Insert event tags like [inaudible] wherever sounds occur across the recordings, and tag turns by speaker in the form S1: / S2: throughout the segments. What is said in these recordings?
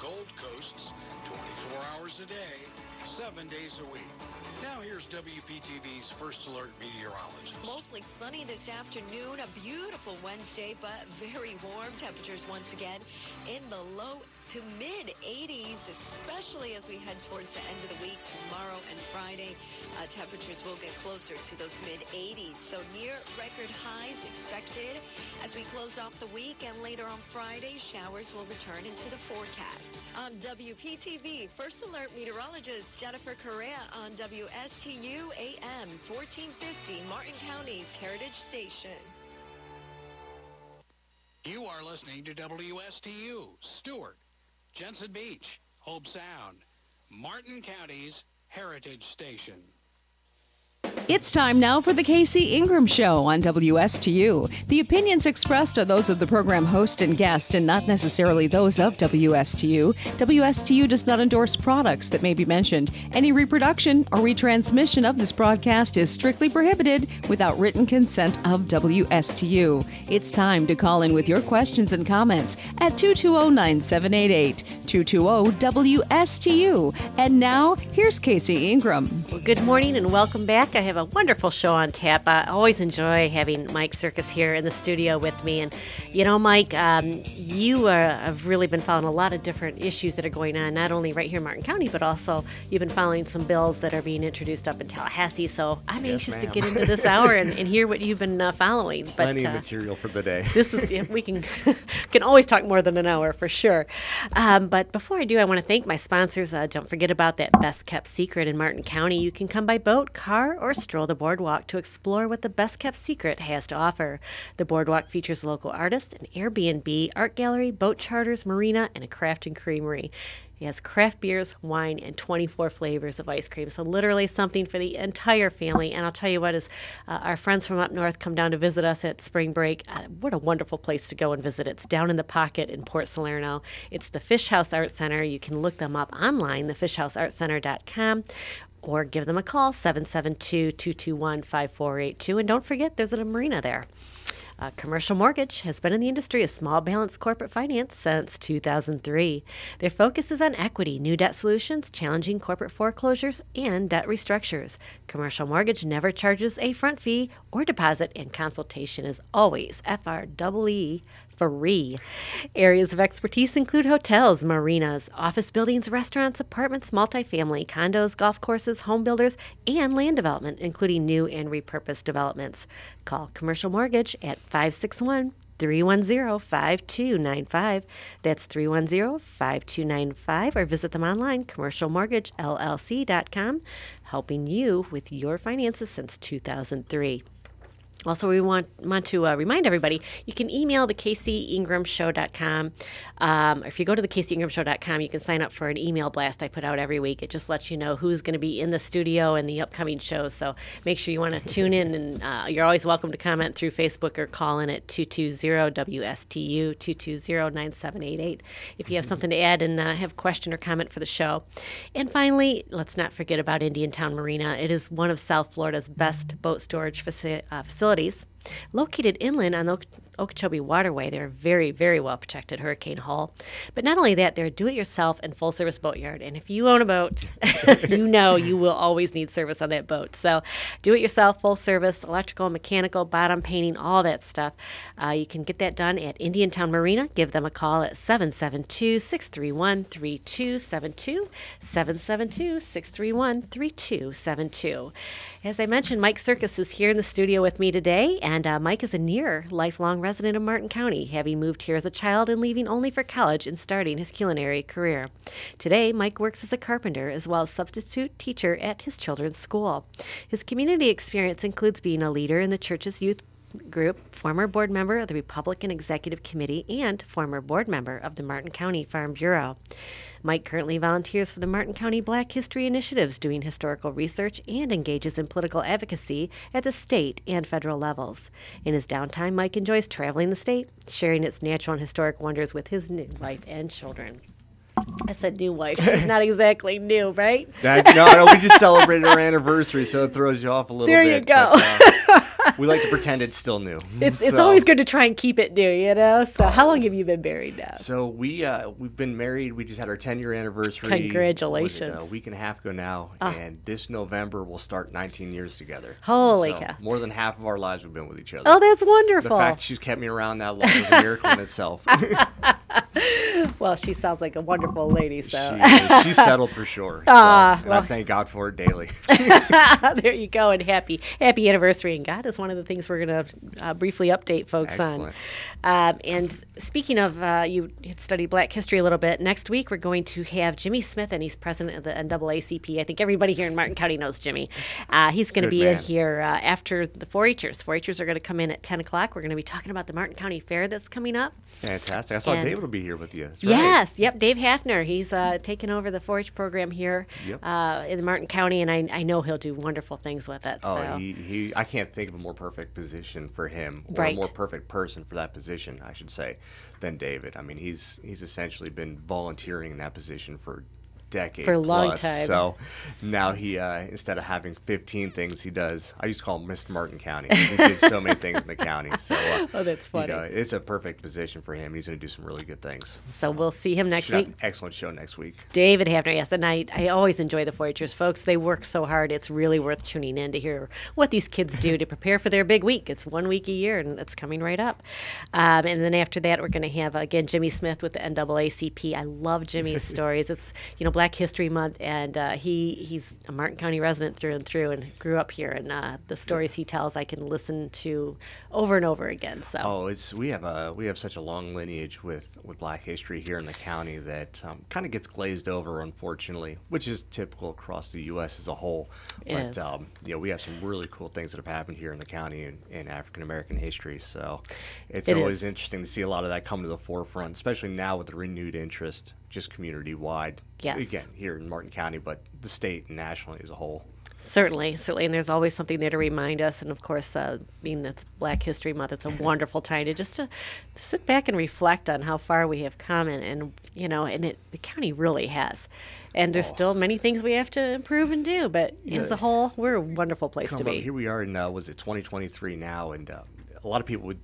S1: Gold Coast's 24 hours a day, 7 days a week. Now here's WPTV's First Alert meteorologist.
S2: Mostly sunny this afternoon, a beautiful Wednesday, but very warm temperatures once again in the low to mid 80s, especially as we head towards the end of the week, tomorrow and Friday. Uh, temperatures will get closer to those mid 80s. So near record highs expected as we close off the week and later on Friday, showers will return into the forecast. On WPTV, First Alert meteorologist Jennifer Correa on WSTU AM 1450, Martin County's Heritage Station.
S1: You are listening to WSTU, Stuart, Jensen Beach, Hobe Sound, Martin County's Heritage Station.
S3: It's time now for the KC Ingram Show on WSTU. The opinions expressed are those of the program host and guest and not necessarily those of WSTU. WSTU does not endorse products that may be mentioned. Any reproduction or retransmission of this broadcast is strictly prohibited without written consent of WSTU. It's time to call in with your questions and comments at 220 9788 220 WSTU. And now, here's KC Ingram.
S4: Well, good morning and welcome back. I have a wonderful show on tap. I always enjoy having Mike Syrkus here in the studio with me. And, you know, Mike, um, you uh, have really been following a lot of different issues that are going on, not only right here in Martin County, but also you've been following some bills that are being introduced up in Tallahassee. So I'm
S5: Yes,
S4: anxious to get into this hour and, [laughs] and hear what you've been uh, following. But
S5: Plenty
S4: uh,
S5: of material for the day. [laughs]
S4: this is yeah, we can [laughs] can always talk more than an hour for sure. Um, but before I do, I want to thank my sponsors. Uh, don't forget about that best kept secret in Martin County. You can come by boat, car, or stroll the boardwalk to explore what the best kept secret has to offer. The boardwalk features local artists, an Airbnb, art gallery, boat charters, marina, and a craft and creamery. It has craft beers, wine, and 24 flavors of ice cream. So, literally something for the entire family. And I'll tell you what, as uh, our friends from up north come down to visit us at spring break, uh, what a wonderful place to go and visit. It's down in the pocket in Port Salerno. It's the Fish House Art Center. You can look them up online, thefishhouseartcenter.com or give them a call 772-221-5482 and don't forget there's a marina there uh, commercial mortgage has been in the industry of small balance corporate finance since 2003. Their focus is on equity, new debt solutions, challenging corporate foreclosures, and debt restructures. Commercial mortgage never charges a front fee or deposit, and consultation is always FREE free. Areas of expertise include hotels, marinas, office buildings, restaurants, apartments, multifamily, condos, golf courses, home builders, and land development, including new and repurposed developments. Call Commercial Mortgage at 561 310 5295. That's 310 5295. Or visit them online, commercialmortgagellc.com, helping you with your finances since 2003. Also, we want, want to uh, remind everybody you can email the KCIngramShow.com. Um, if you go to the KCIngramShow.com, you can sign up for an email blast I put out every week. It just lets you know who's going to be in the studio and the upcoming shows. So make sure you want to [laughs] tune in, and uh, you're always welcome to comment through Facebook or call in at 220-WSTU, 220-9788 if you have something to add and uh, have a question or comment for the show. And finally, let's not forget about Indiantown Marina. It is one of South Florida's best boat storage faci- uh, facilities. Located inland on the Okeechobee Waterway, they're very, very well protected hurricane hull. But not only that, they're a do it yourself and full service boatyard. And if you own a boat, [laughs] you know you will always need service on that boat. So do it yourself, full service, electrical, mechanical, bottom painting, all that stuff. Uh, you can get that done at Indiantown Marina. Give them a call at 772 631 3272. 772 631 3272. As I mentioned, Mike Syrkus is here in the studio with me today, and uh, Mike is a near lifelong resident of Martin County, having moved here as a child and leaving only for college and starting his culinary career. Today, Mike works as a carpenter as well as substitute teacher at his children's school. His community experience includes being a leader in the church's youth group, former board member of the Republican Executive Committee, and former board member of the Martin County Farm Bureau. Mike currently volunteers for the Martin County Black History Initiatives, doing historical research and engages in political advocacy at the state and federal levels. In his downtime, Mike enjoys traveling the state, sharing its natural and historic wonders with his new wife and children. I said new wife. She's not exactly new, right?
S5: That, no, no, we just celebrated our anniversary, so it throws you off a little
S4: There
S5: bit.
S4: There you go.
S5: but, uh, we like to pretend it's still new.
S4: It's, it's always good to try and keep it new, you know. So, how long have you been married now?
S5: So we uh, we've been married. We just had our 10 year anniversary.
S4: Congratulations.
S5: a week and a half ago now, and this November we'll start 19 years together.
S4: Holy
S5: So
S4: cow.
S5: More than half of our lives we've been with each other.
S4: Oh, that's wonderful.
S5: the fact she's kept me around that long is a miracle in itself. [laughs] [laughs]
S4: well, she sounds like a wonderful lady. So,
S5: she, she's [laughs] settled for sure. So, and
S4: well.
S5: I thank God for it daily. [laughs]
S4: there you go, and happy happy anniversary. And God is one of the things we're going to uh, briefly update folks
S5: Excellent.
S4: on. Um, and speaking of, uh, you had studied Black history a little bit. Next week we're going to have Jimmy Smith, and he's president of the NAACP. I think everybody here in Martin County knows Jimmy. Uh, he's going to be in
S5: man.
S4: here uh, after the 4-Hers. 4-Hers are going to come in at 10 o'clock. We're going to be talking about the Martin County Fair that's coming up.
S5: Fantastic. I saw
S4: And-
S5: David will be here with you. That's right.
S4: Yes, yep. Dave Hafner, he's uh, taken over the 4-H program here
S5: Yep.
S4: uh, in Martin County, and I, I know he'll do wonderful things with it.
S5: Oh,
S4: so.
S5: he, he, I can't think of a more perfect position for him, or
S4: Right.
S5: a more perfect person for that position, I should say, than David. I mean, he's he's essentially been volunteering in that position for decades.
S4: For a long
S5: plus.
S4: time.
S5: So now he, uh, instead of having 15 things he does, I used to call him Mr. Martin County. He did [laughs] so many things in the county. So, uh,
S4: Oh, that's
S5: you
S4: funny.
S5: know, it's a perfect position for him. He's going to do some really good things.
S4: So we'll see him next week.
S5: excellent show next week.
S4: David Hafner, yes, and I, I always enjoy the Voyagers, folks. They work so hard. It's really worth tuning in to hear what these kids do to prepare for their big week. It's one week a year, and it's coming right up. Um, and then after that, we're going to have, again, Jimmy Smith with the NAACP. I love Jimmy's [laughs] stories. It's, you know, Black History Month, and uh, he he's a Martin County resident through and through and grew up here. And uh, the stories he tells, I can listen to over and over again. So.
S5: Oh, it's we have a we have such a long lineage with with Black history here in the county that um, kind of gets glazed over, unfortunately, which is typical across the U.S. as a whole.
S4: Yes.
S5: But um, you know, we have some really cool things that have happened here in the county in, in African American history. So it's
S4: It
S5: always
S4: is.
S5: interesting to see a lot of that come to the forefront, especially now with the renewed interest, just community wide.
S4: Yes.
S5: Again, here in Martin County, but the state and nationally as a whole.
S4: Certainly, certainly, and there's always something there to remind us. And of course, uh, being that's Black History Month, it's a [laughs] wonderful time to just to sit back and reflect on how far we have come, and, and you know, and it, the county really has. And
S5: Oh.
S4: there's still many things we have to improve and do, but as a whole, we're a wonderful place to
S5: Come on,
S4: be.
S5: Here we are in uh, was it 2023 now, and uh, a lot of people would.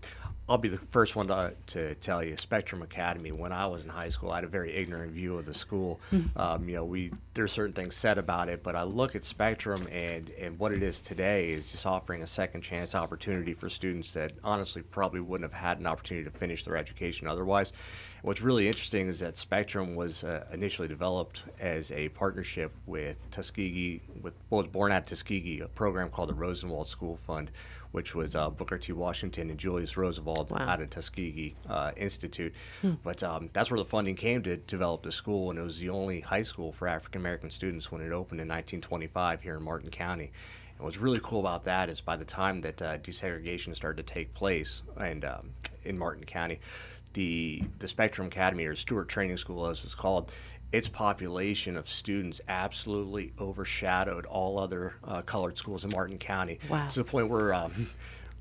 S5: I'll be the first one to, to tell you, Spectrum Academy. When I was in high school, I had a very ignorant view of the school. um, you know, we there's certain things said about it, but I look at Spectrum and and what it is today is just offering a second chance opportunity for students that honestly probably wouldn't have had an opportunity to finish their education otherwise. What's really interesting is that Spectrum was uh, initially developed as a partnership with Tuskegee, with well, was born at Tuskegee, a program called the Rosenwald School Fund, which was uh, Booker T. Washington and Julius Rosenwald
S4: Wow.
S5: out of Tuskegee uh, Institute. But um, that's where the funding came to develop the school, and it was the only high school for African American students when it opened in 1925 here in Martin County. And what's really cool about that is by the time that uh, desegregation started to take place and um, in Martin County, the the Spectrum Academy or Stuart Training School, as it's called, its population of students absolutely overshadowed all other uh, colored schools in Martin County.
S4: Wow.
S5: To the point where um,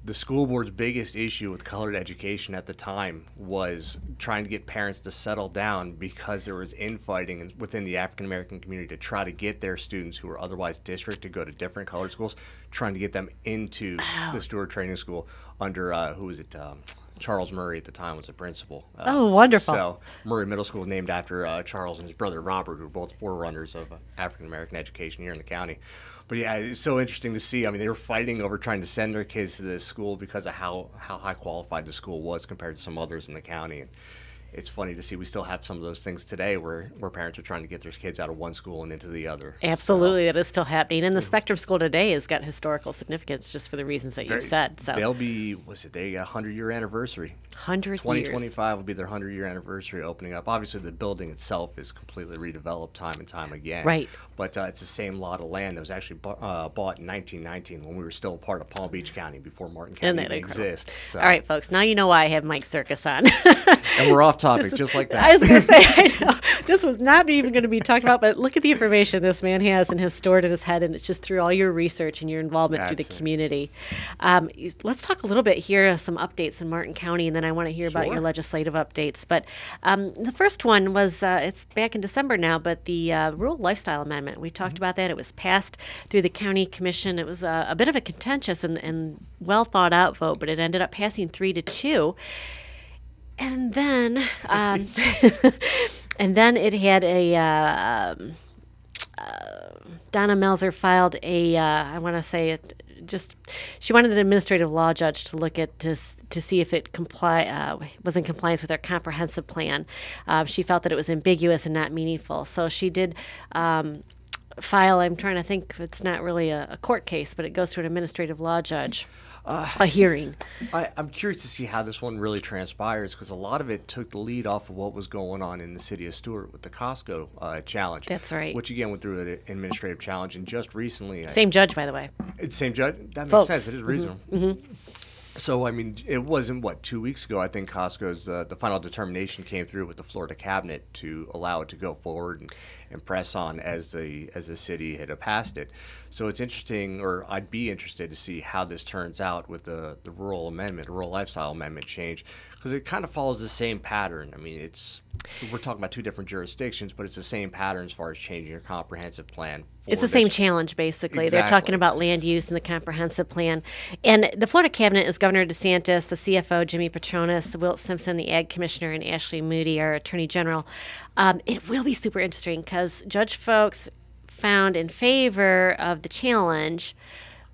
S5: the school board's biggest issue with colored education at the time was trying to get parents to settle down because there was infighting within the African American community to try to get their students who were otherwise district to go to different colored schools, trying to get them into the Stuart Training School under uh, who was it? Um, Charles Murray at the time was the principal. Uh,
S4: Oh, wonderful.
S5: So Murray Middle School was named after uh, Charles and his brother Robert, who were both forerunners of uh, African American education here in the county. But yeah, it's so interesting to see. I mean, they were fighting over trying to send their kids to this school because of how, how high qualified the school was compared to some others in the county. And it's funny to see we still have some of those things today where, where parents are trying to get their kids out of one school and into the other.
S4: Absolutely, that is still happening. And the Spectrum School today has got historical significance just for the reasons that you
S5: Very-
S4: said. So,
S5: They'll be, was it, they got 100 year anniversary.
S4: 100 years.
S5: 2025 will be their 100 year anniversary opening up. Obviously, the building itself is completely redeveloped time and time again.
S4: Right.
S5: But uh, it's the same lot of land that was actually bu- uh, bought in 1919 when we were still a part of Palm Beach County before Martin County exists. So-
S4: All right, folks, now you know why I have Mike Syrkus on.
S5: And we're off topic,
S4: is-
S5: just like that.
S4: I was going to say, [laughs] I know this was not even going to be talked about, but look at the information this man has and has stored in his head, and it's just through all your research and your involvement through the
S5: it.
S4: community. Um, let's talk a little bit here, uh, some updates in Martin County, and then I want to hear about your legislative updates. But um, the first one was uh, it's back in December now, but the uh, Rural Lifestyle Amendment. We talked about that. It was passed through the county commission. It was uh, a bit of a contentious and, and well thought out vote, but it ended up passing three to two. And then, [laughs] um, [laughs] and then it had a uh, um, uh, Donna Melzer filed a uh, I want to say it just she wanted an administrative law judge to look at to to see if it comply uh, was in compliance with our comprehensive plan. Uh, she felt that it was ambiguous and not meaningful, so she did. Um, file i'm trying to think it's not really a, a court case but it goes to an administrative law judge uh, a hearing
S5: I, I'm curious to see how this one really transpires because a lot of it took the lead off of what was going on in the city of Stuart with the Costco uh, challenge.
S4: That's right.
S5: Which again went through an administrative challenge, and just recently, I-
S4: same judge by the way
S5: It's same judge. That makes
S4: Folks.
S5: sense. It is mm-hmm. reasonable. Mm-hmm. So I mean, it wasn't what two weeks ago. I think Costco's uh, the final determination came through with the Florida cabinet to allow it to go forward and, and press on as the as the city had passed it. So it's interesting, or I'd be interested to see how this turns out with the the rural amendment, the rural lifestyle amendment change, because it kind of follows the same pattern. I mean, it's we're talking about two different jurisdictions, but it's the same pattern as far as changing your comprehensive plan.
S4: It's the same
S5: this-
S4: challenge, basically. They're talking about land use and the comprehensive plan. And the Florida cabinet is Governor DeSantis, the CFO, Jimmy Patronis, Wilt Simpson, the Ag Commissioner, and Ashley Moody, our Attorney General. Um, it will be super interesting because Judge Ffolkes found in favor of the challenge,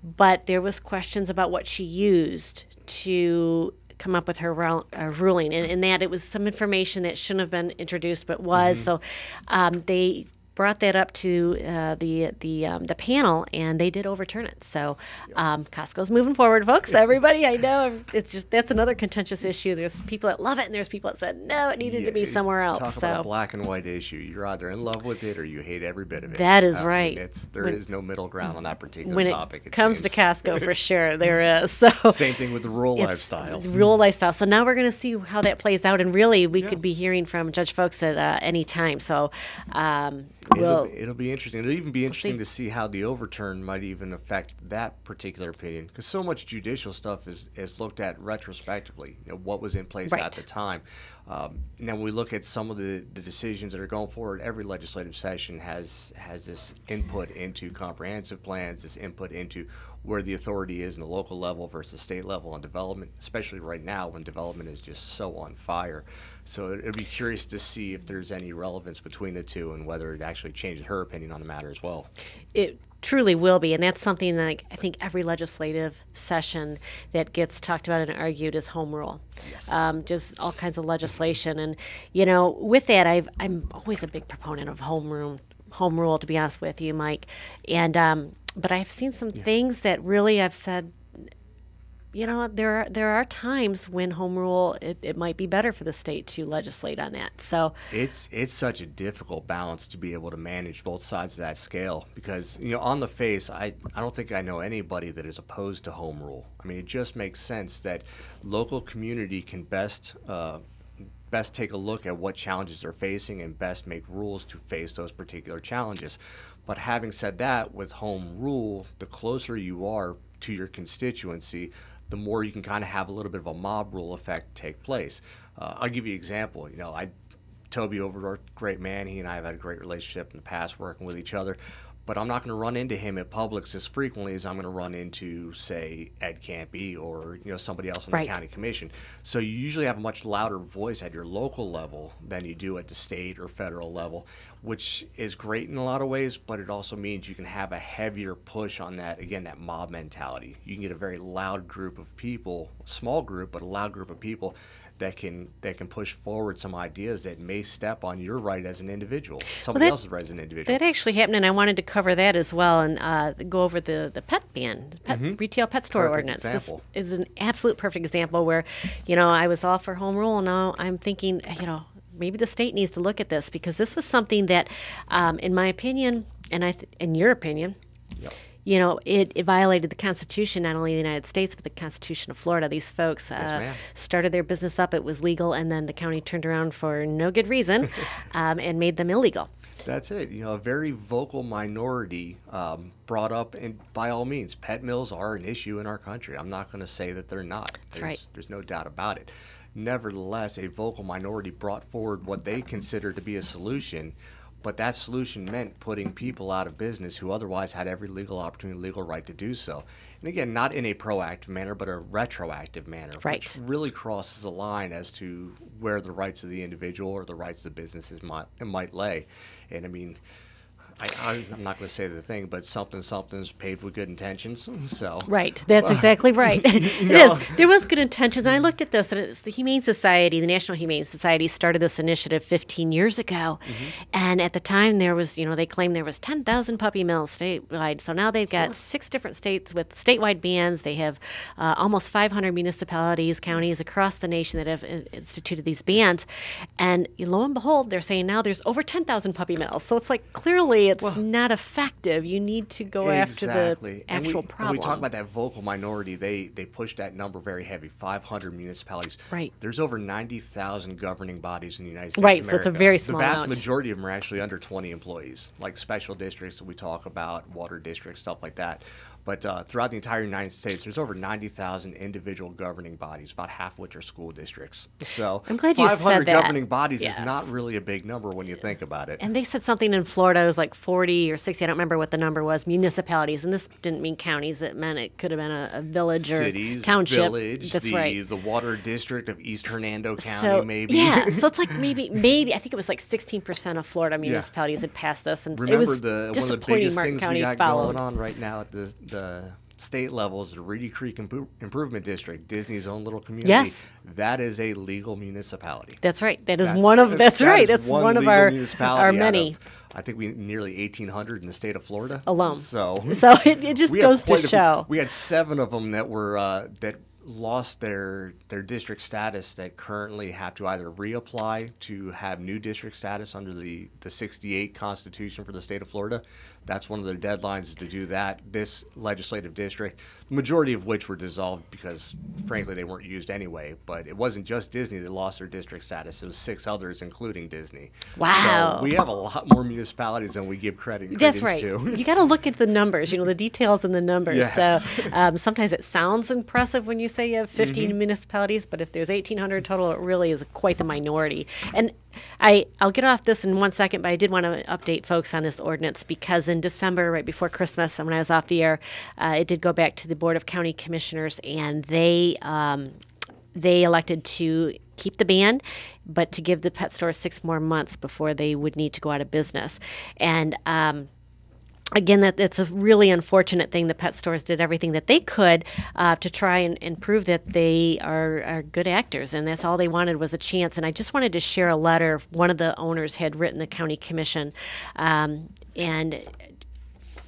S4: but there was questions about what she used to come up with her ru- uh, ruling, and, and that it was some information that shouldn't have been introduced but was. So um, they brought that up to uh, the the um, the panel, and they did overturn it. So um, Costco's moving forward, folks. Everybody, I know it's just that's another contentious issue. There's people that love it, and there's people that said no, it needed to be somewhere else.
S5: Talk
S4: so
S5: about a black and white issue. You're either in love with it or you hate every bit of it.
S4: That is
S5: mean,
S4: right.
S5: It's there is
S4: When-
S5: no middle ground on that particular
S4: when it
S5: topic.
S4: comes to. Costco, for [laughs] sure there is. So
S5: Same thing with the rural lifestyle.
S4: Rural lifestyle. So now we're going to see how that plays out, and really, we could be hearing from Judge Ffolkes at uh, any time. So um, we'll.
S5: It'll, it'll be interesting. It'll even be interesting
S4: see.
S5: to see how the overturn might even affect that particular opinion, because so much judicial stuff is, is looked at retrospectively. You know, what was in place
S4: Right.
S5: at the time. Um, and then we look at some of the, the decisions that are going forward. Every legislative session has has this input into comprehensive plans, this input into where the authority is in the local level versus state level on development, especially right now when development is just so on fire. So it- it'd be curious to see if there's any relevance between the two and whether it actually changes her opinion on the matter as well.
S4: it truly will be and that's something that i think every legislative session that gets talked about and argued is home rule. Um, just all kinds of legislation and you know with that I've, i'm always a big proponent of home rule home rule to be honest with you mike. And um, but i've seen some things that really i've said you know there are there are times when home rule it, it might be better for the state to legislate on that so
S5: It's it's such a difficult balance to be able to manage both sides of that scale because you know on the face I, I don't think I know anybody that is opposed to home rule. I mean it just makes sense that local community can best uh, best take a look at what challenges they're facing and best make rules to face those particular challenges. But having said that, with home rule, the closer you are to your constituency, the more you can kind of have a little bit of a mob rule effect take place. Uh, I'll give you an example. You know, I Toby Overdorf, great man. He and I have had a great relationship in the past, working with each other. But I'm not going to run into him at Publix as frequently as I'm going to run into, say, Ed Ciampi or you know somebody else on
S4: Right.
S5: the county commission. So you usually have a much louder voice at your local level than you do at the state or federal level, which is great in a lot of ways. But it also means you can have a heavier push on that again, that mob mentality. You can get a very loud group of people, small group, but a loud group of people that can that can push forward some ideas that may step on your right as an individual, somebody
S4: that-
S5: else's right as an individual.
S4: That actually happened, and I wanted to cover that as well and uh, go over the, the pet ban, the pet, retail pet store
S5: Mm-hmm. Perfect
S4: ordinance.
S5: example.
S4: This is an absolute perfect example where, you know, I was all for home rule, and now I'm thinking, you know, maybe the state needs to look at this because this was something that, um, in my opinion, and I, th- in your opinion,
S5: Yep.
S4: You know, it, it violated the Constitution, not only of the United States, but the Constitution of Florida. These folks uh,
S5: ma'am.
S4: started their business up, it was legal, and then the county turned around for no good reason [laughs] um, and made them illegal.
S5: That's it. You know, a very vocal minority um, brought up, and by all means, pet mills are an issue in our country. I'm not going to say that they're not. That's
S4: right.
S5: There's no doubt about it. Nevertheless, a vocal minority brought forward what they consider to be a solution, but that solution meant putting people out of business who otherwise had every legal opportunity, legal right to do so. And again, not in a proactive manner, but a retroactive manner,
S4: Right.
S5: which really crosses a line as to where the rights of the individual or the rights of the businesses might, might lay. And I mean, I, I'm not going to say the thing, but something something's paved with good intentions. [laughs] So
S4: Right, that's exactly right. [laughs] [laughs] It
S5: know.
S4: is. There was good intentions, and I looked at this, and it's the Humane Society, the National Humane Society, started this initiative 15 years ago, and at the time there was, you know, they claimed there was 10,000 puppy mills statewide. So now they've got six different states with statewide bans. They have uh, almost 500 municipalities, counties across the nation that have uh, instituted these bans, and lo and behold, they're saying now there's over 10,000 puppy mills. So it's like clearly it's not effective. You need to go after the
S5: we-
S4: actual
S5: and
S4: problem.
S5: we talk about that vocal minority. They they push that number very heavy. 500 municipalities.
S4: Right.
S5: There's over 90,000 governing bodies in the United States.
S4: Right, so it's a very small
S5: The vast
S4: amount.
S5: majority of them are actually under 20 employees, like special districts that we talk about, water districts, stuff like that. But uh, throughout the entire United States, there's over 90,000 individual governing bodies, about half of which are school districts. So
S4: I'm glad you said
S5: 500
S4: that.
S5: governing bodies
S4: Yes.
S5: is not really a big number when you think about it.
S4: And they said something in Florida was like 40 or 60, I don't remember what the number was, municipalities. And this didn't mean counties, it meant it could have been a, a village or
S5: cities,
S4: township.
S5: village,
S4: That's
S5: the,
S4: right.
S5: the water district of East Hernando County,
S4: so,
S5: maybe.
S4: Yeah, so it's [laughs] like maybe, maybe, I think it was like 16% of Florida municipalities had passed this. And
S5: Remember
S4: it was
S5: the one of the
S4: disappointing
S5: biggest
S4: Martin
S5: things
S4: County
S5: we got
S4: followed.
S5: going on right now at the the state levels, the Reedy Creek Impo- Improvement District, Disney's own little community.
S4: Yes.
S5: that is a legal municipality.
S4: That's right. That is
S5: That's-
S4: one of, that's
S5: that
S4: right. That's one, of our, our many.
S5: of, I think we nearly 1,800 in the state of Florida
S4: Alone.
S5: So, [laughs]
S4: So it, it just goes to
S5: quite a few-
S4: show.
S5: we had seven of them that were uh, that lost their their district status that currently have to either reapply to have new district status under the the 68 constitution for the state of Florida that's one of the deadlines is to do that this legislative district the majority of which were dissolved because frankly they weren't used anyway but it wasn't just Disney that lost their district status it was six others including Disney
S4: Wow.
S5: so we have a lot more municipalities than we give credit
S4: That's right.
S5: to
S4: You got to look at the numbers, you know, the details in the numbers.
S5: Yes.
S4: So um, sometimes it sounds impressive when you say you have 15
S5: Mm-hmm.
S4: municipalities, but if there's 1,800 total, it really is quite the minority. And I, I'll get off this in one second, but I did want to update folks on this ordinance because in December, right before Christmas, and when I was off the air, uh, it did go back to the Board of County Commissioners, and they um, they elected to keep the ban, but to give the pet stores six more months before they would need to go out of business. And um, again, that that's a really unfortunate thing. The pet stores did everything that they could uh, to try and, and prove that they are, are good actors, and that's all they wanted was a chance. And I just wanted to share a letter one of the owners had written the county commission, um, and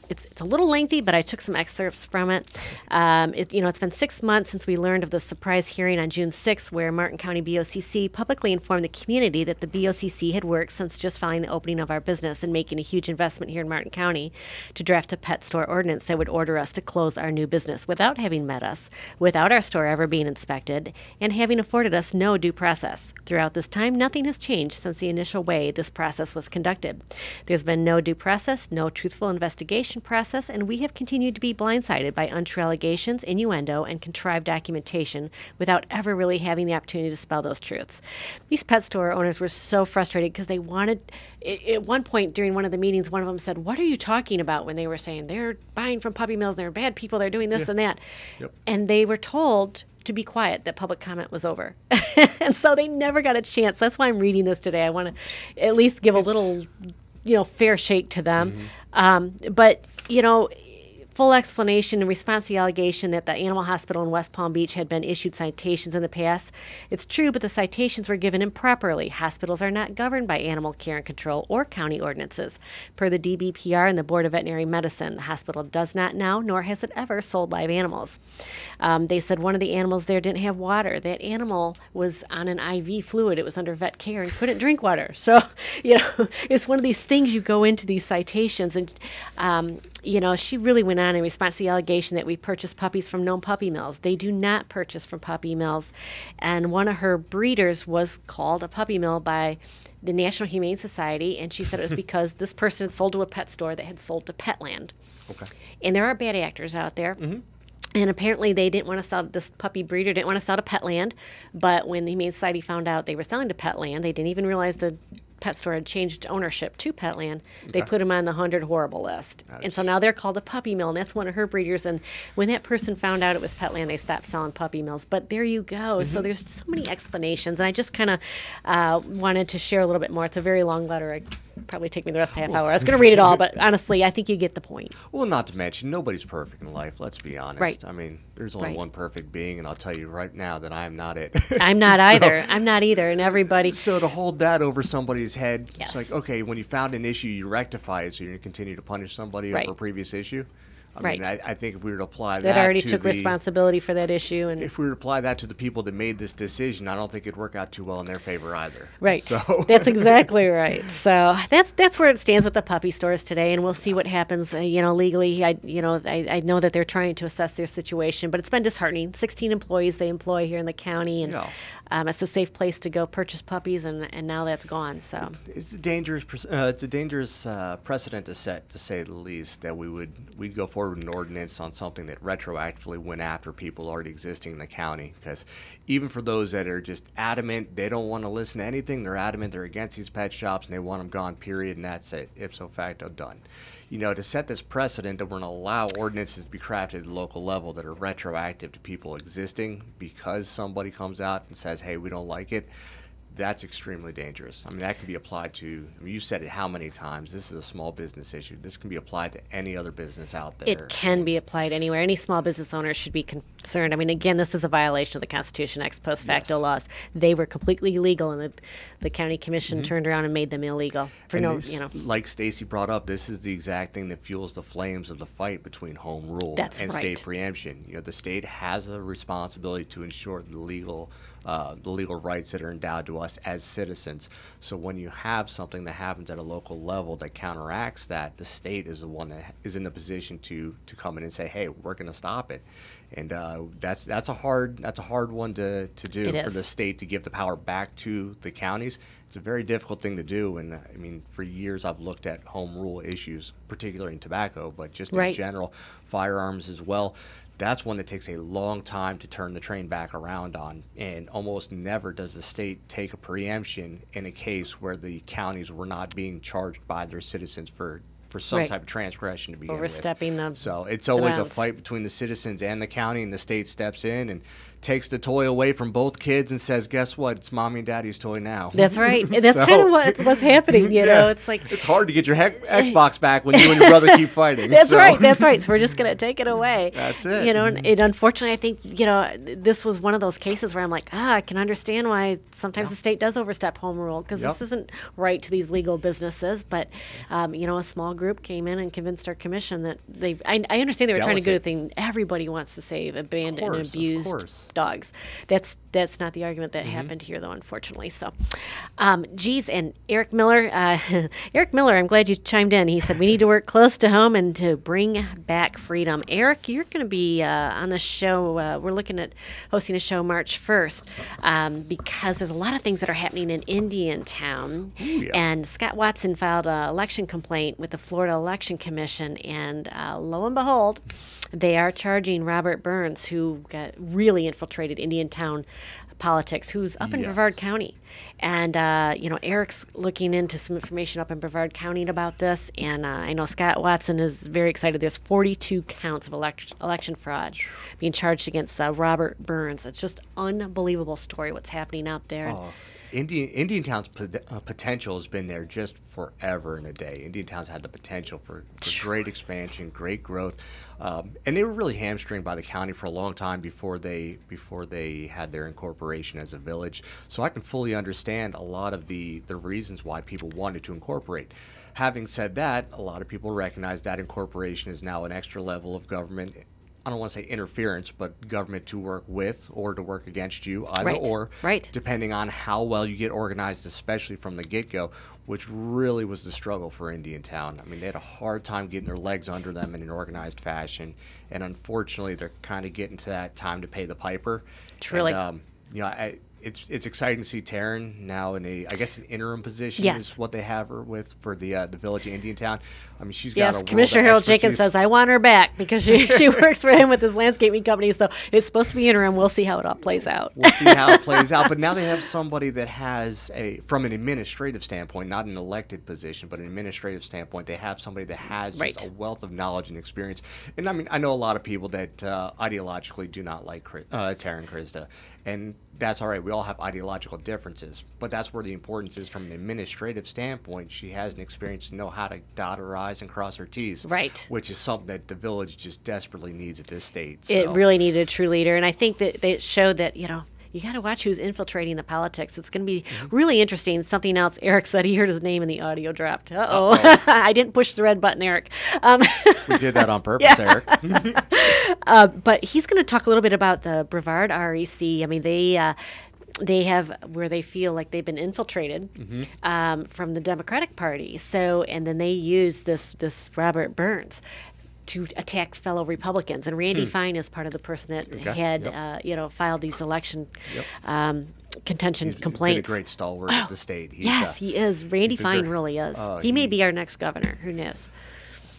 S4: it's, it's a little lengthy, but I took some excerpts from it. Um, it. You know, it's been six months since we learned of the surprise hearing on June 6th, where Martin County BOCC publicly informed the community that the BOCC had worked since just following the opening of our business and making a huge investment here in Martin County to draft a pet store ordinance that would order us to close our new business without having met us, without our store ever being inspected, and having afforded us no due process. Throughout this time, nothing has changed since the initial way this process was conducted. There's been no due process, no truthful investigation process, and we have continued to be blindsided by untrue allegations, innuendo, and contrived documentation without ever really having the opportunity to spell those truths. These pet store owners were so frustrated because they wanted, at one point during one of the meetings, one of them said, What are you talking about when they were saying they're buying from puppy mills and they're bad people, they're doing this and that?
S5: Yep.
S4: And they were told, to be quiet that public comment was over [laughs] and so they never got a chance that's why i'm reading this today i want to at least give a little you know fair shake to them. Um, but you know full explanation in response to the allegation that the animal hospital in West Palm Beach had been issued citations in the past. It's true, but the citations were given improperly. Hospitals are not governed by animal care and control or county ordinances. Per the DBPR and the Board of Veterinary Medicine, the hospital does not now, nor has it ever, sold live animals. Um, they said one of the animals there didn't have water. That animal was on an IV fluid. It was under vet care and couldn't drink water. So, [laughs] you know, it's one of these things you go into these citations and um, you know, she really went on in response to the allegation that we purchase puppies from known puppy mills. They do not purchase from puppy mills. And one of her breeders was called a puppy mill by the National Humane Society, and she said it was [laughs] because this person had sold to a pet store that had sold to Petland.
S5: Okay.
S4: And there are bad actors out there. Mm-hmm. And apparently, they didn't want to sell this puppy breeder didn't want to sell to Petland. But when the Humane Society found out they were selling to Petland, they didn't even realize the pet store had changed ownership to Petland. They put him on the hundred horrible list, and so now they're called a puppy mill, and that's one of her breeders. And when that person found out it was Petland, they stopped selling puppy mills. But there you go. So there's so many explanations, and I just kind of uh, wanted to share a little bit more. It's a very long letter. I probably take me the rest of the half hour. I was going to read it all, but [laughs] honestly, I think you get the point.
S5: Well, not to mention, nobody's perfect in life. Let's be honest.
S4: Right.
S5: I mean, there's only
S4: Right.
S5: one perfect being, and I'll tell you right now that I am not it. [laughs]
S4: I'm not [laughs]
S5: So-
S4: either. I'm not either, and everybody.
S5: So to hold that over somebody's head,
S4: Yes.
S5: it's like okay, when you found an issue, you rectify it, so you're going to continue to punish somebody
S4: Right.
S5: over a previous issue. I
S4: Right.
S5: mean, I, I think if we were to apply
S4: That
S5: that,
S4: already
S5: to
S4: took
S5: the,
S4: responsibility for that issue, and
S5: If we were to apply that to the people that made this decision, I don't think it'd work out too well in their favor either.
S4: Right.
S5: So [laughs]
S4: that's exactly [laughs] right. So that's that's where it stands with the puppy stores today, and we'll see what happens. Uh, you know, legally, I you know I, I know that they're trying to assess their situation, but it's been disheartening. Sixteen employees they employ here in the county, and
S5: Yeah.
S4: um, it's a safe place to go purchase puppies, and and now that's gone. So
S5: It's a dangerous. Uh, it's a dangerous uh, precedent to set, to say the least. That we would we'd go forward an ordinance on something that retroactively went after people already existing in the county. Because even for those that are just adamant, they don't want to listen to anything. They're adamant. They're against these pet shops and they want them gone. Period. And that's it. Ipso facto, done. You know, to set this precedent that we're going to allow ordinances to be crafted at the local level that are retroactive to people existing because somebody comes out and says, "Hey, we don't like it." That's extremely dangerous. I mean, that can be applied to. I mean, you said it how many times? This is a small business issue. This can be applied to any other business out there.
S4: it can be applied anywhere. Any small business owner should be concerned. I mean, again, this is a violation of the Constitution, ex post facto
S5: Yes.
S4: laws. They were completely legal, and the the county commission mm-hmm. turned around and made them illegal for
S5: And
S4: no,
S5: this-
S4: you know.
S5: like Stacy brought up, this is the exact thing that fuels the flames of the fight between home rule
S4: That's
S5: and
S4: right.
S5: state preemption. You know, the state has a responsibility to ensure the legal, uh, the legal rights that are endowed to us as citizens. So when you have something that happens at a local level that counteracts that, the state is the one that is in the position to to come in and say, "Hey, we're going to stop it." And uh, that's that's a hard that's a hard one to, to do
S4: It
S5: for the state to give the power back to the counties. It's a very difficult thing to do, and uh, I mean, for years I've looked at home rule issues, particularly in tobacco, but just in general, firearms as well. That's one that takes a long time to turn the train back around on, and almost never does the state take a preemption in a case where the counties were not being charged by their citizens for for some
S4: Right.
S5: type of transgression to be
S4: Overstepping the-
S5: with. So it's always a fight between the citizens and the county, and the state steps in and takes the toy away from both kids and says, "Guess what? It's mommy and daddy's toy now."
S4: That's right. And [laughs] that's
S5: So-
S4: kind of what what's happening. You know, it's like
S5: it's hard to get your heck Xbox back when you and your brother keep [laughs] fighting.
S4: That's
S5: so-
S4: right. That's right. So we're just going to take it away.
S5: That's it.
S4: You know, and, and unfortunately, I think you know this was one of those cases where I'm like, ah, I can understand why sometimes the state does overstep home rule because this isn't right to these legal businesses. But um, you know, a small group came in and convinced our commission that they. I, I understand they were trying to do a thing. Everybody wants to save abandoned and
S5: course, of
S4: abused
S5: course.
S4: Dogs. That's that's not the argument that happened here, though, unfortunately. So, um, geez, and Eric Miller, uh, [laughs] Eric Miller, I'm glad you chimed in. He said we need to work close to home and to bring back freedom. Eric, you're going to be uh, on the show. Uh, we're looking at hosting a show March 1st um, because there's a lot of things that are happening in Indiantown.
S5: yeah.
S4: And Scott Watson filed an election complaint with the Florida Election Commission, and uh, lo and behold, they are charging Robert Burns, who got really infiltrated Indiantown politics, who's up in
S5: Yes.
S4: Brevard County. And, uh, you know, Eric's looking into some information up in Brevard County about this. And uh, I know Scott Watson is very excited. There's 42 counts of elect- election fraud being charged against uh, Robert Burns. It's just unbelievable story what's happening out there.
S5: Oh, Indian Indiantown's pot- uh, potential has been there just forever and a day. Indiantown's had the potential for, for great expansion, great growth, um, and they were really hamstringed by the county for a long time before they before they had their incorporation as a village. So I can fully understand a lot of the the reasons why people wanted to incorporate. Having said that, a lot of people recognize that incorporation is now an extra level of government I don't want to say interference, but government to work with or to work against you, either
S4: Right,
S5: or,
S4: right.
S5: depending on how well you get organized, especially from the get go, which really was the struggle for Indiantown. I mean, they had a hard time getting their legs under them in an organized fashion, and unfortunately, they're kind of getting to that time to pay the piper.
S4: Truly.
S5: And, um, you know, I, it's it's exciting to see Taryn now in a I guess an interim position
S4: Yes.
S5: is what they have her with for the uh, the village of Indiantown. I mean, she's got a
S4: Yes,
S5: world
S4: Commissioner Harold Jenkins says I want her back because she, she [laughs] works for him with his landscaping company. So it's supposed to be interim. We'll see how it all plays out.
S5: we'll see how it plays out. [laughs] But now they have somebody that has a, from an administrative standpoint, not an elected position, but an administrative standpoint, they have somebody that has just
S4: Right.
S5: a wealth of knowledge and experience. And I mean, I know a lot of people that uh, ideologically do not like uh, Taryn Kryzda, and that's all right. We all have ideological differences, but that's where the importance is from an administrative standpoint. She has an experience to know how to dot her I's and cross her T's.
S4: Right.
S5: Which is something that the village just desperately needs at this state.
S4: It really needed a true leader, and I think that they showed that you know you got to watch who's infiltrating the politics. It's going to be
S5: Mm-hmm.
S4: really interesting. Something else, Eric said he heard his name in the audio dropped. Uh oh, [laughs] I didn't push the red button, Eric. Um,
S5: We did that on [laughs] purpose, Eric. [laughs]
S4: but he's going to talk a little bit about the Brevard REC. I mean, they. Uh, they have where they feel like they've been infiltrated
S5: Mm-hmm.
S4: um, from the Democratic Party. So, and then they use this this Robert Burns to attack fellow Republicans. And Randy Fine is part of the person that
S5: Hmm. Okay,
S4: had
S5: yep.
S4: uh, you know filed these election um, contention
S5: He's
S4: complaints.
S5: a great stalwart of the state. He's,
S4: yes,
S5: uh,
S4: he is. Randy Fine really is.
S5: oh,
S4: he may
S5: he-
S4: be our next governor. Who knows?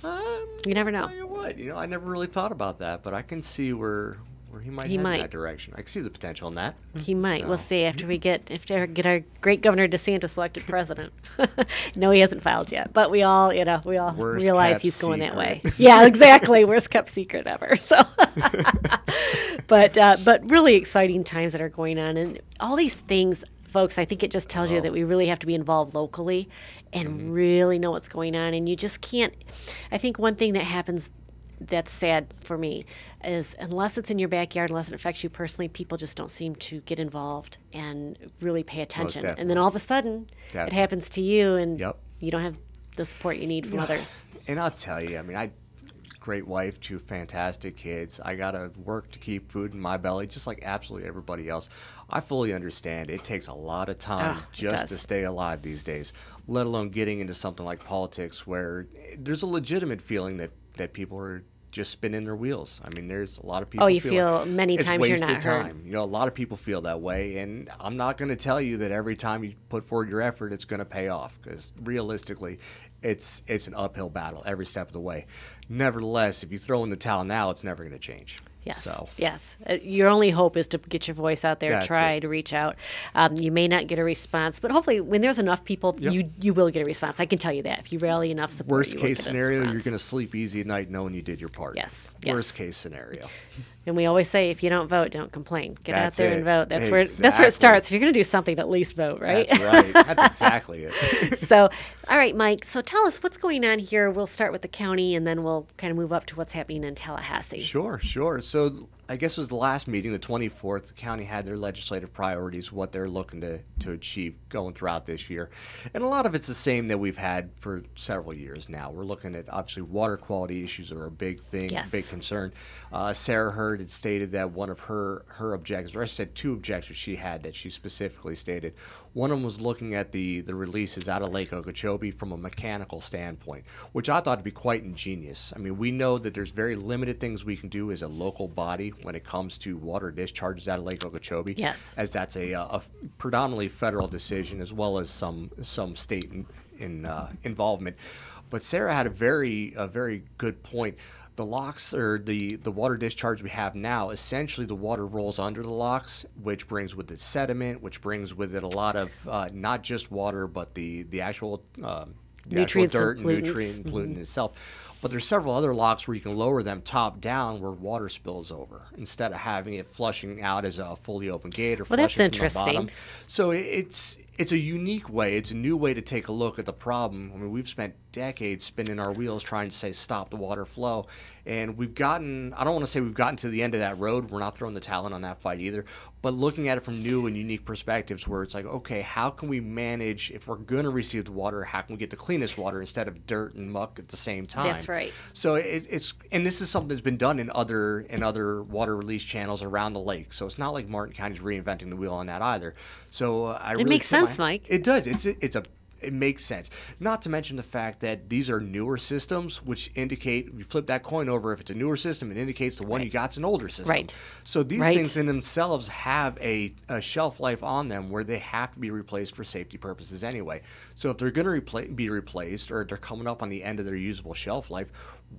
S5: um,
S4: You never know.
S5: Tell you what, you know, I never really thought about that, but I can see where where he might
S4: He
S5: head
S4: might.
S5: in that direction. I can see the potential in that.
S4: He might. We'll see after we get after we get our great Governor DeSantis elected president. [laughs] no, he hasn't filed yet, but we all, you know, we all
S5: Worst
S4: realize he's going that way. yeah, [laughs] exactly. Worst kept secret ever. So, [laughs] but uh, but really exciting times that are going on, and all these things, folks. I think it just tells you that we really have to be involved locally and
S5: Mm-hmm.
S4: really know what's going on, and you just can't. I think one thing that happens that's sad for me is unless it's in your backyard, unless it affects you personally, people just don't seem to get involved and really pay attention. And then all of a sudden, it happens to you, and
S5: Yep.
S4: you don't have the support you need from others.
S5: And I'll tell you, I mean, I great wife, two fantastic kids. I gotta work to keep food in my belly, just like absolutely everybody else. I fully understand. It takes a lot of time
S4: ah, it
S5: just to stay alive these days. Let alone getting into something like politics, where there's a legitimate feeling that that people are just spinning their wheels. I mean, there's a lot of oh, people.
S4: Oh, you
S5: feel,
S4: feel many times you're not heard.
S5: time. You know, a lot of people feel that way, and I'm not going to tell you that every time you put forward your effort, it's going to pay off. Because realistically, it's it's an uphill battle every step of the way. Nevertheless, if you throw in the towel now, it's never going to change.
S4: Yes.
S5: So
S4: Yes. Uh, your only hope is to get your voice out there,
S5: That's
S4: try
S5: it.
S4: to reach out. Um, you may not get a response, but hopefully, when there's enough people,
S5: Yep.
S4: you you will get a response. I can tell you that. If you rally enough support,
S5: worst case scenario, you're going to sleep easy at night knowing you did your part.
S4: Yes,
S5: Worst
S4: yes.
S5: case scenario.
S4: And we always say, if you don't vote, don't complain. Get out there
S5: it.
S4: and vote. That's where that's where it starts. If you're going to do something, at least vote, right?
S5: That's right. That's [laughs] exactly it. [laughs]
S4: so, all right, Mike. So tell us what's going on here. We'll start with the county, and then we'll kind of move up to what's happening in Tallahassee.
S5: Sure, sure. So I guess it was the last meeting, the 24th. The county had their legislative priorities, what they're looking to, to achieve going throughout this year. And a lot of it's the same that we've had for several years now. We're looking at obviously water quality issues are a big thing,
S4: Yes.
S5: big concern. Uh, Sarah Heard had stated that one of her, her objectives, or I said two objectives she had that she specifically stated. One of them was looking at the, the releases out of Lake Okeechobee from a mechanical standpoint, which I thought to be quite ingenious. I mean, we know that there's very limited things we can do as a local body when it comes to water discharges out of Lake Okeechobee.
S4: Yes.
S5: As that's a, a predominantly federal decision as well as some some state in, in uh, involvement. But Sarah had a very a very good point. The locks or the, the water discharge we have now, essentially the water rolls under the locks, which brings with it sediment, which brings with it a lot of uh, not just water, but the the actual um, the
S4: Nutrients and
S5: dirt and
S4: pollutants.
S5: nutrient and pollutant itself. But there's several other locks where you can lower them top down where water spills over instead of having it flushing out as a fully open gate or
S4: Well, that's
S5: flushing from the
S4: interesting.
S5: bottom. So it's it's a unique way. It's a new way to take a look at the problem. I mean, we've spent decades spinning our wheels trying to say stop the water flow, and we've gotten. I don't want to say we've gotten to the end of that road. We're not throwing the towel in on that fight either. But looking at it from new and unique perspectives, where it's like, okay, how can we manage if we're going to receive the water? How can we get the cleanest water instead of dirt and muck at the same time?
S4: That's right.
S5: So it, it's and this is something that's been done in other in other water release channels around the lake. So it's not like Martin County's reinventing the wheel on that either. So uh, I
S4: It
S5: really
S4: makes
S5: tip my-
S4: sense, Mike.
S5: It does. It's a, it's a it makes sense. Not to mention the fact that these are newer systems, which indicate you flip that coin over. If it's a newer system, it indicates the one you got's an older system.
S4: Right.
S5: So these
S4: Right.
S5: things in themselves have a, a shelf life on them where they have to be replaced for safety purposes anyway. So if they're going to repla- be replaced or they're coming up on the end of their usable shelf life,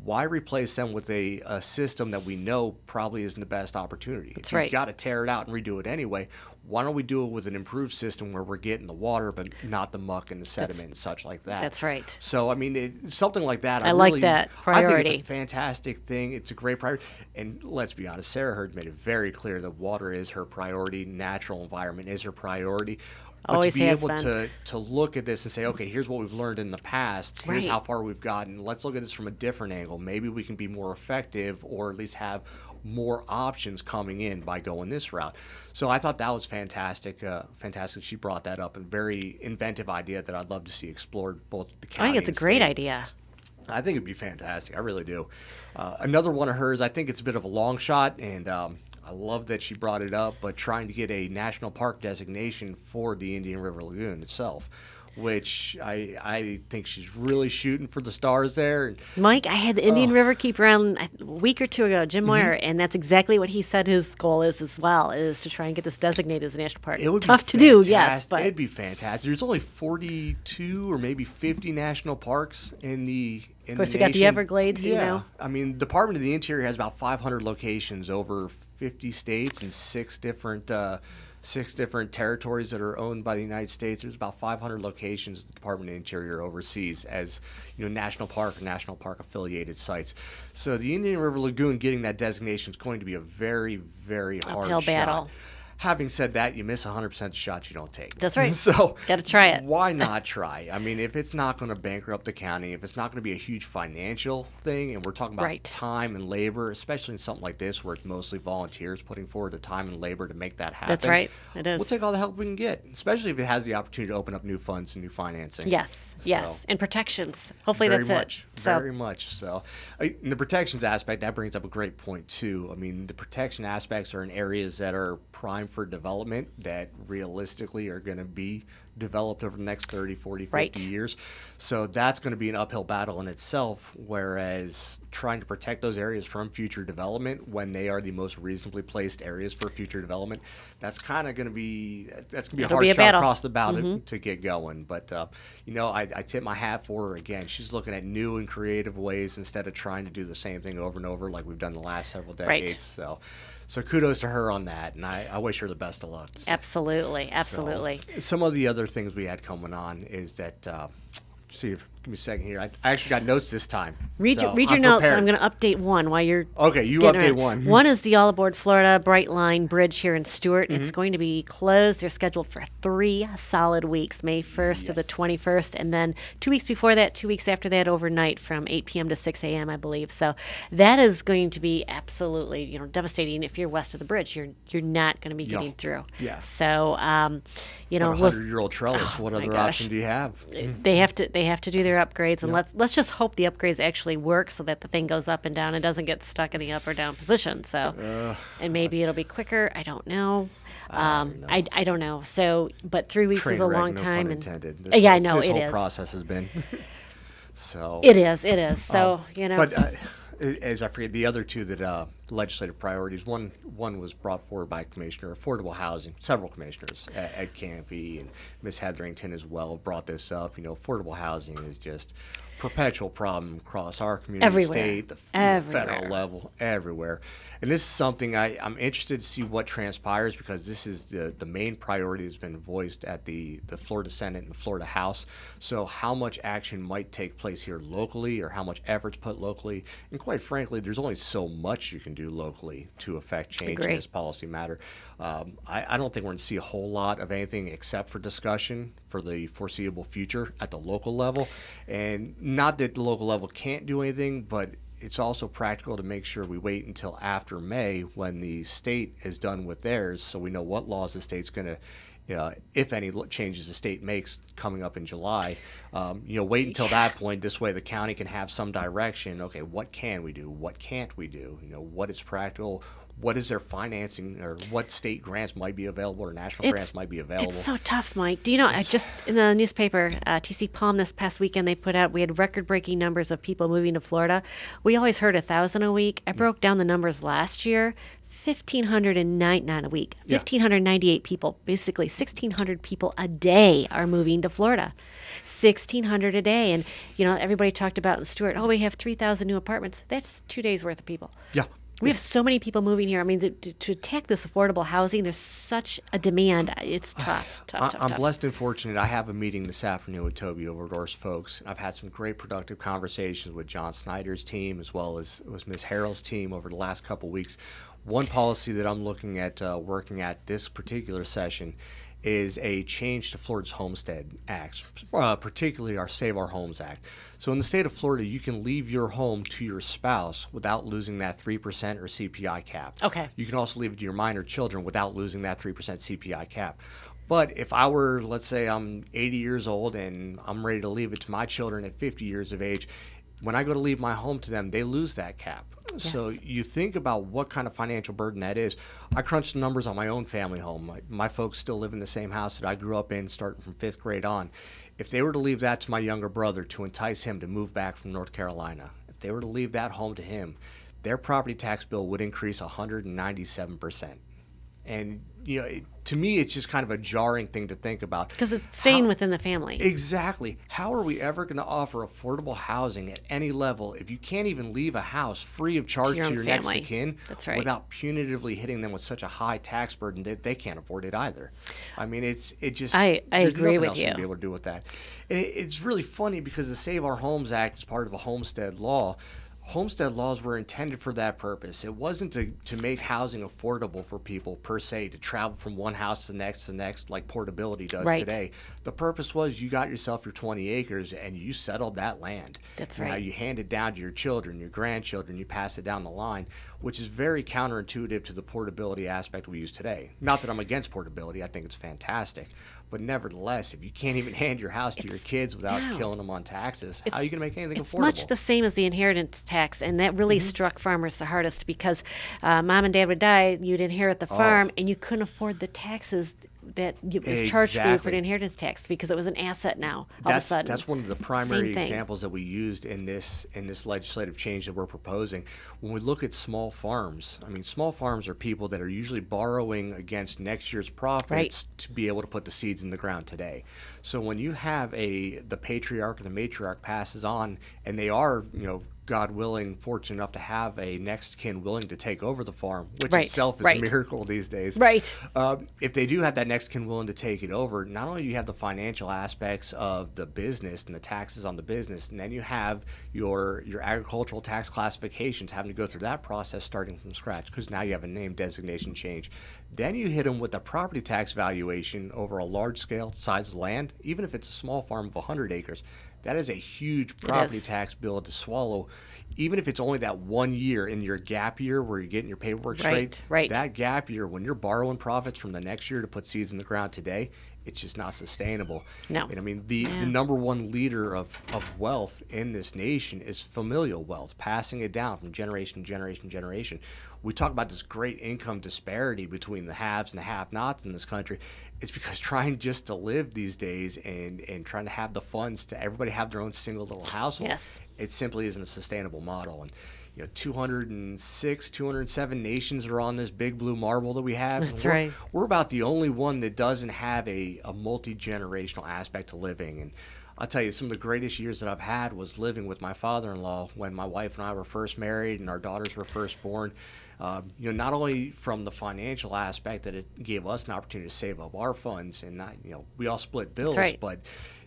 S5: why replace them with a, a system that we know probably isn't the best opportunity?
S4: That's
S5: if
S4: right.
S5: You've got to tear it out and redo it anyway. Why don't we do it with an improved system where we're getting the water but not the muck and the sediment and such like that?
S4: That's right.
S5: So I mean, it, something like that.
S4: I like
S5: really-
S4: that
S5: I think it's a fantastic thing. It's a great priority. And let's be honest, Sarah Heard made it very clear that water is her priority. Natural environment is her priority. But
S4: Always
S5: to be able
S4: been.
S5: to to look at this and say, okay, here's what we've learned in the past. Here's
S4: Right.
S5: how far we've gotten. Let's look at this from a different angle. Maybe we can be more effective, or at least have more options coming in by going this route. So I thought that was fantastic. Uh, fantastic. She brought that up, and very inventive idea that I'd love to see explored both the
S4: I think it's a great
S5: state.
S4: idea.
S5: I think it'd be fantastic. I really do. Uh, another one of hers, I think it's a bit of a long shot, and um, I love that she brought it up, but trying to get a national park designation for the Indian River Lagoon itself, which I I think she's really shooting for the stars there. And
S4: Mike, I had the Indian River keeper on a week or two ago, Jim
S5: Mm-hmm.
S4: And that's exactly what he said his goal is as well, is to try and get this designated as a national park.
S5: It would
S4: Tough to do, yes, but
S5: it'd be fantastic. There's only 42 or maybe 50 national parks in the. In
S4: Of course, we got the. Everglades, you
S5: Yeah,
S4: know.
S5: I mean, Department of the Interior has about 500 locations over 50 states and six different. Uh, Six different territories that are owned by the United States. There's about 500 locations the Department of Interior oversees as you know national park or national park affiliated sites. So the Indian River Lagoon getting that designation is going to be a very, very hard
S4: Uphill battle.
S5: Having said that, you miss 100% of shots you don't take.
S4: That's right. [laughs]
S5: so
S4: Gotta try it.
S5: Why [laughs] not try? I mean, if it's not going to bankrupt the county, if it's not going to be a huge financial thing, and we're talking about
S4: Right.
S5: time and labor, especially in something like this where it's mostly volunteers putting forward the time and labor to make that happen.
S4: That's right. It is.
S5: We'll take all the help we can get, especially if it has the opportunity to open up new funds and new financing.
S4: yes,
S5: So-
S4: yes, and protections. Hopefully that's
S5: much,
S4: it. So
S5: Very much so. Uh, In the protections aspect, that brings up a great point too. I mean, the protection aspects are in areas that are prime for development that realistically are going to be developed over the next 30, 40, 50
S4: Right.
S5: years. So that's going to be an uphill battle in itself. Whereas trying to protect those areas from future development when they are the most reasonably placed areas for future development, that's kind of going to be that's going to be a
S4: It'll
S5: hard
S4: be a
S5: shot
S4: battle.
S5: across the bow to, to get going. But uh, you know, I, I tip my hat for her again. She's looking at new and creative ways instead of trying to do the same thing over and over like we've done the last several
S4: Right.
S5: decades. So, so kudos to her on that, and I, I wish her the best of luck.
S4: absolutely,
S5: So,
S4: absolutely.
S5: some of the other things we had coming on is that. Uh, see, give me a second here. I, I actually got notes this time.
S4: Read,
S5: so
S4: your, read your
S5: I'm
S4: notes.
S5: prepared.
S4: I'm going to update one while you're.
S5: Okay, you update
S4: around.
S5: one.
S4: One is the All Aboard Florida Brightline Bridge here in Stuart.
S5: Mm-hmm.
S4: It's going to be closed. They're scheduled for three solid weeks, May 1st to the 21st, and then two weeks before that, two weeks after that, overnight from 8 p.m. to 6 a.m. I believe. So that is going to be absolutely, you know, devastating. If you're west of the bridge, you're you're not going to be
S5: Yeah.
S4: getting through.
S5: Yeah.
S4: So, um, you know,
S5: What hundred-year-old trellis. what
S4: Oh my
S5: other option do you have?
S4: they have to they have to do their upgrades and let's let's just hope the upgrades actually work so that the thing goes up and down and doesn't get stuck in the up or down position. So and maybe it'll be quicker. I don't know. Um
S5: know.
S4: I, I don't know. So but three weeks
S5: Train
S4: is a
S5: wreck,
S4: long
S5: no
S4: time and. Uh, yeah i know
S5: this
S4: it
S5: whole
S4: is.
S5: process has been. [laughs] so
S4: it is it is. So you know.
S5: But uh, as I forget, the other two that uh, legislative priorities. One one was brought forward by Commissioner Affordable Housing. Several commissioners, Ed, Ed Ciampi and Miss Hetherington as well, have brought this up. You know, affordable housing is just a perpetual problem across our community,
S4: Everywhere.
S5: state, the f- federal level, everywhere. And this is something I, I'm interested to see what transpires because this is the, the main priority that's been voiced at the, the Florida Senate and the Florida House. So, how much action might take place here locally or how much efforts put locally? And quite frankly, there's only so much you can do locally to affect change in this policy matter. Um, I, I don't think we're going to see a whole lot of anything except for discussion for the foreseeable future at the local level. And not that the local level can't do anything, but it's also practical to make sure we wait until after May when the state is done with theirs so we know what laws the state's going to uh, if any changes the state makes coming up in July. Um, you know, wait until that point. This way, the county can have some direction. Okay, what can we do? What can't we do? You know, what is practical? What is their financing, or what state grants might be available, or national
S4: It's-
S5: grants might be available?
S4: It's so tough, Mike. Do you know? I just in the newspaper, uh, TCPalm this past weekend they put out we had record-breaking numbers of people moving to Florida. We always heard a thousand a week. I broke down the numbers last year. 1509 not a week
S5: Yeah.
S4: 1598 people basically 1600 people a day are moving to florida 1600 a day and you know everybody talked about in Stuart oh we have 3000 new apartments that's two days worth of people
S5: yeah.
S4: we have so many people moving here. I mean, to, to, to attack this affordable housing, there's such a demand. It's [sighs] tough, tough,
S5: I,
S4: tough,
S5: I'm
S4: tough.
S5: blessed and fortunate. I have a meeting this afternoon with Toby Overdorf's folks. I've had some great productive conversations with John Snyder's team as well as with Ms. Harrell's team over the last couple weeks. One policy that I'm looking at uh, working at this particular session is a change to Florida's Homestead Acts, uh, particularly our Save Our Homes Act. So in the state of Florida, you can leave your home to your spouse without losing that 3% or CPI cap.
S4: Okay.
S5: You can also leave it to your minor children without losing that 3% CPI cap. But if I were, let's say I'm 80 years old and I'm ready to leave it to my children at 50 years of age, when I go to leave my home to them, they lose that cap. So you think about what kind of financial burden that is. I crunched the numbers on my own family home. My, my folks still live in the same house that I grew up in, starting from fifth grade on. If they were to leave that to my younger brother to entice him to move back from North Carolina, if they were to leave that home to him, their property tax bill would increase 197%. And, you know, it, to me, it's just kind of a jarring thing to think about.
S4: because it's staying
S5: How-
S4: within the family.
S5: Exactly. How are we ever going to offer affordable housing at any level if you can't even leave a house free of charge
S4: your
S5: to your next of kin
S4: That's right.
S5: without punitively hitting them with such a high tax burden that they can't afford it either? I mean, it's it just
S4: I- I agree with
S5: else you're gonna
S4: you.
S5: Be able to do with that, and it, it's really funny because the Save Our Homes Act is part of a homestead law. Homestead laws were intended for that purpose. It wasn't to, to make housing affordable for people per se, to travel from one house to the next to the next like portability does
S4: Right.
S5: today. The purpose was you got yourself your 20 acres and you settled that land.
S4: That's right.
S5: Now you hand it down to your children, your grandchildren, you pass it down the line, which is very counterintuitive to the portability aspect we use today. Not that I'm against portability, I think it's fantastic. But nevertheless, if you can't even [laughs] hand your house to your kids without killing them on taxes, how are you going to make anything
S4: It's
S5: affordable? Mm-hmm.
S4: much the same as the inheritance tax, and that really struck farmers the hardest because uh, mom and dad would die, you'd inherit
S5: Oh.
S4: the farm, and you couldn't afford the taxes that was charged for you for
S5: Exactly.
S4: the inheritance tax because it was an asset now. All of a
S5: that's
S4: sudden,
S5: that's one of the primary examples that we used in this in this legislative change that we're proposing. When we look at small farms, I mean, small farms are people that are usually borrowing against next year's profits to be able to put the seeds in the ground today. So when you have a the patriarch and the matriarch passes on, and they are you know. God willing, fortunate enough to have a next kin willing to take over the farm, which
S4: Right,
S5: itself is
S4: right.
S5: a miracle these days.
S4: Right.
S5: Um, if they do have that next kin willing to take it over, not only do you have the financial aspects of the business and the taxes on the business, and then you have your your agricultural tax classifications having to go through that process starting from scratch because now you have a name designation change. Then you hit them with the property tax valuation over a large scale size land, even if it's a small farm of 100 acres. That is a huge property tax bill to swallow, even if it's only that one year in your gap year where you're getting your paperwork
S4: Right,
S5: straight.
S4: right.
S5: That gap year, when you're borrowing profits from the next year to put seeds in the ground today, it's just not sustainable.
S4: No.
S5: And I mean, the,
S4: Yeah.
S5: the number one leader of, of wealth in this nation is familial wealth, passing it down from generation to generation to generation. We talk about this great income disparity between the haves and the have nots in this country. It's because [laughs] trying just to live these days and, and trying to have the funds to everybody have their own single little household,
S4: Yes.
S5: it simply isn't a sustainable model. And you know, 206, 207 nations are on this big blue marble that we have.
S4: That's
S5: we're-
S4: right.
S5: we're about the only one that doesn't have a, a multi generational aspect to living. And I'll tell you, some of the greatest years that I've had was living with my father in law when my wife and I were first married and our daughters were first born. Um, you know, not only from the financial aspect that it gave us an opportunity to save up our funds and not, you know, we all split bills,
S4: right.
S5: but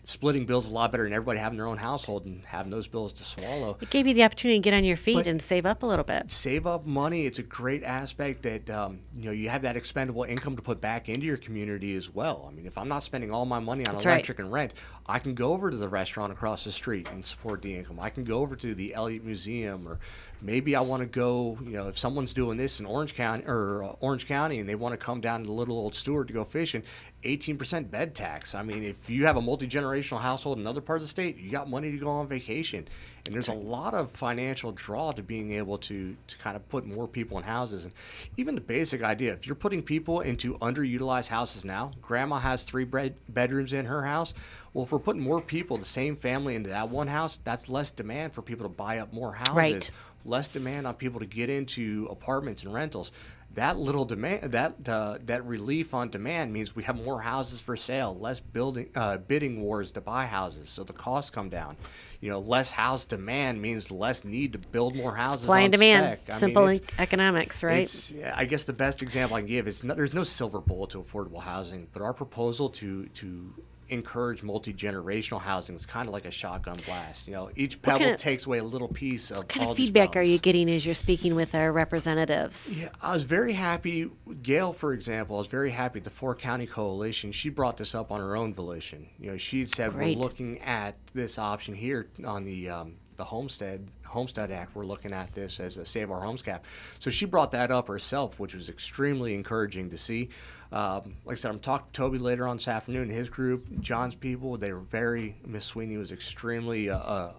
S5: splitting bills is a lot better than everybody having their own household and having those bills to swallow
S4: It gave you the opportunity to get on your feet
S5: But-
S4: and save up a little bit.
S5: save up money. It's a great aspect that um, you know you have that expendable income to put back into your community as well. I mean, if I'm not spending all my money on
S4: That's right.
S5: electric and rent, I can go over to the restaurant across the street and support the income. I can go over to the Elliott Museum, or maybe I want to go. You know, if someone's doing this in Orange County or uh, Orange County and they want to come down to the Little Old Stuart to go fishing, 18% bed tax. I mean, if you have a multi generational household in another part of the state, you got money to go on vacation. And there's a lot of financial draw to being able to, to kind of put more people in houses. And even the basic idea if you're putting people into underutilized houses now, grandma has three bed- bedrooms in her house. Well, if we're putting more people, the same family, into that one house, that's less demand for people to buy up more houses,
S4: Right.
S5: less demand on people to get into apartments and rentals that little demand that uh, that relief on demand means we have more houses for sale less building uh, bidding wars to buy houses so the costs come down you know less house demand means less need to build more houses
S4: Supply and demand.
S5: mean,
S4: Simple e- economics, right?
S5: I guess the best example I can give is no, there's no silver bullet to affordable housing, but our proposal to to encourage multi generational housing It's kind of like a shotgun blast. You know, each pebble
S4: of-
S5: takes away a little piece of
S4: What kind
S5: all
S4: of feedback are you getting as you're speaking with our representatives?
S5: Yeah, I was very happy. Gayle, for example, I was very happy. The Four County Coalition, she brought this up on her own volition. You know, she said
S4: Great.
S5: we're looking at this option here on the um, the Homestead Homestead Act. We're looking at this as a Save Our Homes cap. So she brought that up herself, which was extremely encouraging to see. Um, like I said, I'm talking to Toby later on this afternoon. His group, John's people, they were very. Miss Sweeney was extremely. Uh, uh,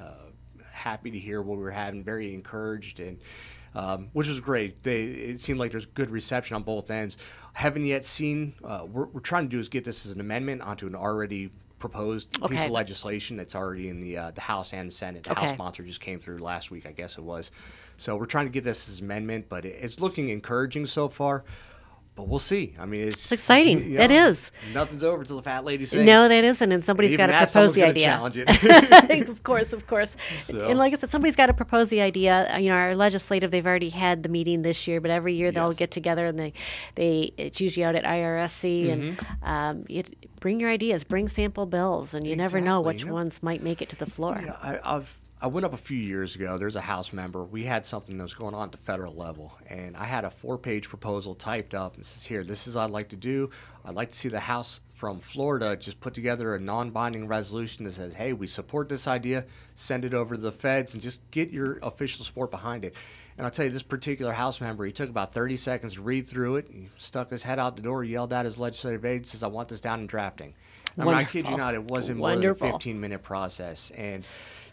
S5: uh, happy to hear what we were having, very encouraged, and um, which was great. They it seemed like there's good reception on both ends. Haven't yet seen. Uh, we're, we're trying to do is get this as an amendment onto an already proposed piece of legislation that's already in the uh, the House and the Senate. The
S4: Okay.
S5: House sponsor just came through last week, I guess it was. So we're trying to get this as an amendment, but it, it's looking encouraging so far. But we'll see. I mean, it's,
S4: It's exciting.
S5: you know,
S4: is.
S5: Nothing's over till the fat lady sings.
S4: No, that isn't, and somebody's got to propose the idea.
S5: challenge it. [laughs]
S4: of course, of course.
S5: So-
S4: And like I said, somebody's got to propose the idea. Uh, You know, our legislative, they've already had the meeting this year, but every year they'll
S5: Yes.
S4: get together and they, they it's usually out at IRSC and
S5: Mm-hmm.
S4: um, it, bring your ideas, bring sample bills, and you never know which
S5: you know.
S4: ones might make it to the floor.
S5: Yeah, I, I've I went up a few years ago. There's a House member. We had something that was going on at the federal level, and I had a four-page proposal typed up and says, "Here, this is what I'd like to do. I'd like to see the House from Florida just put together a non-binding resolution that says, "Hey, we support this idea. Send it over to the feds and just get your official support behind it." And I'll tell you, this particular House member, he took about 30 seconds to read through it. He stuck his head out the door, yelled at his legislative aide, says, "I want this down in drafting." I mean, I kid you not, it wasn't more than a 15 minute process. And,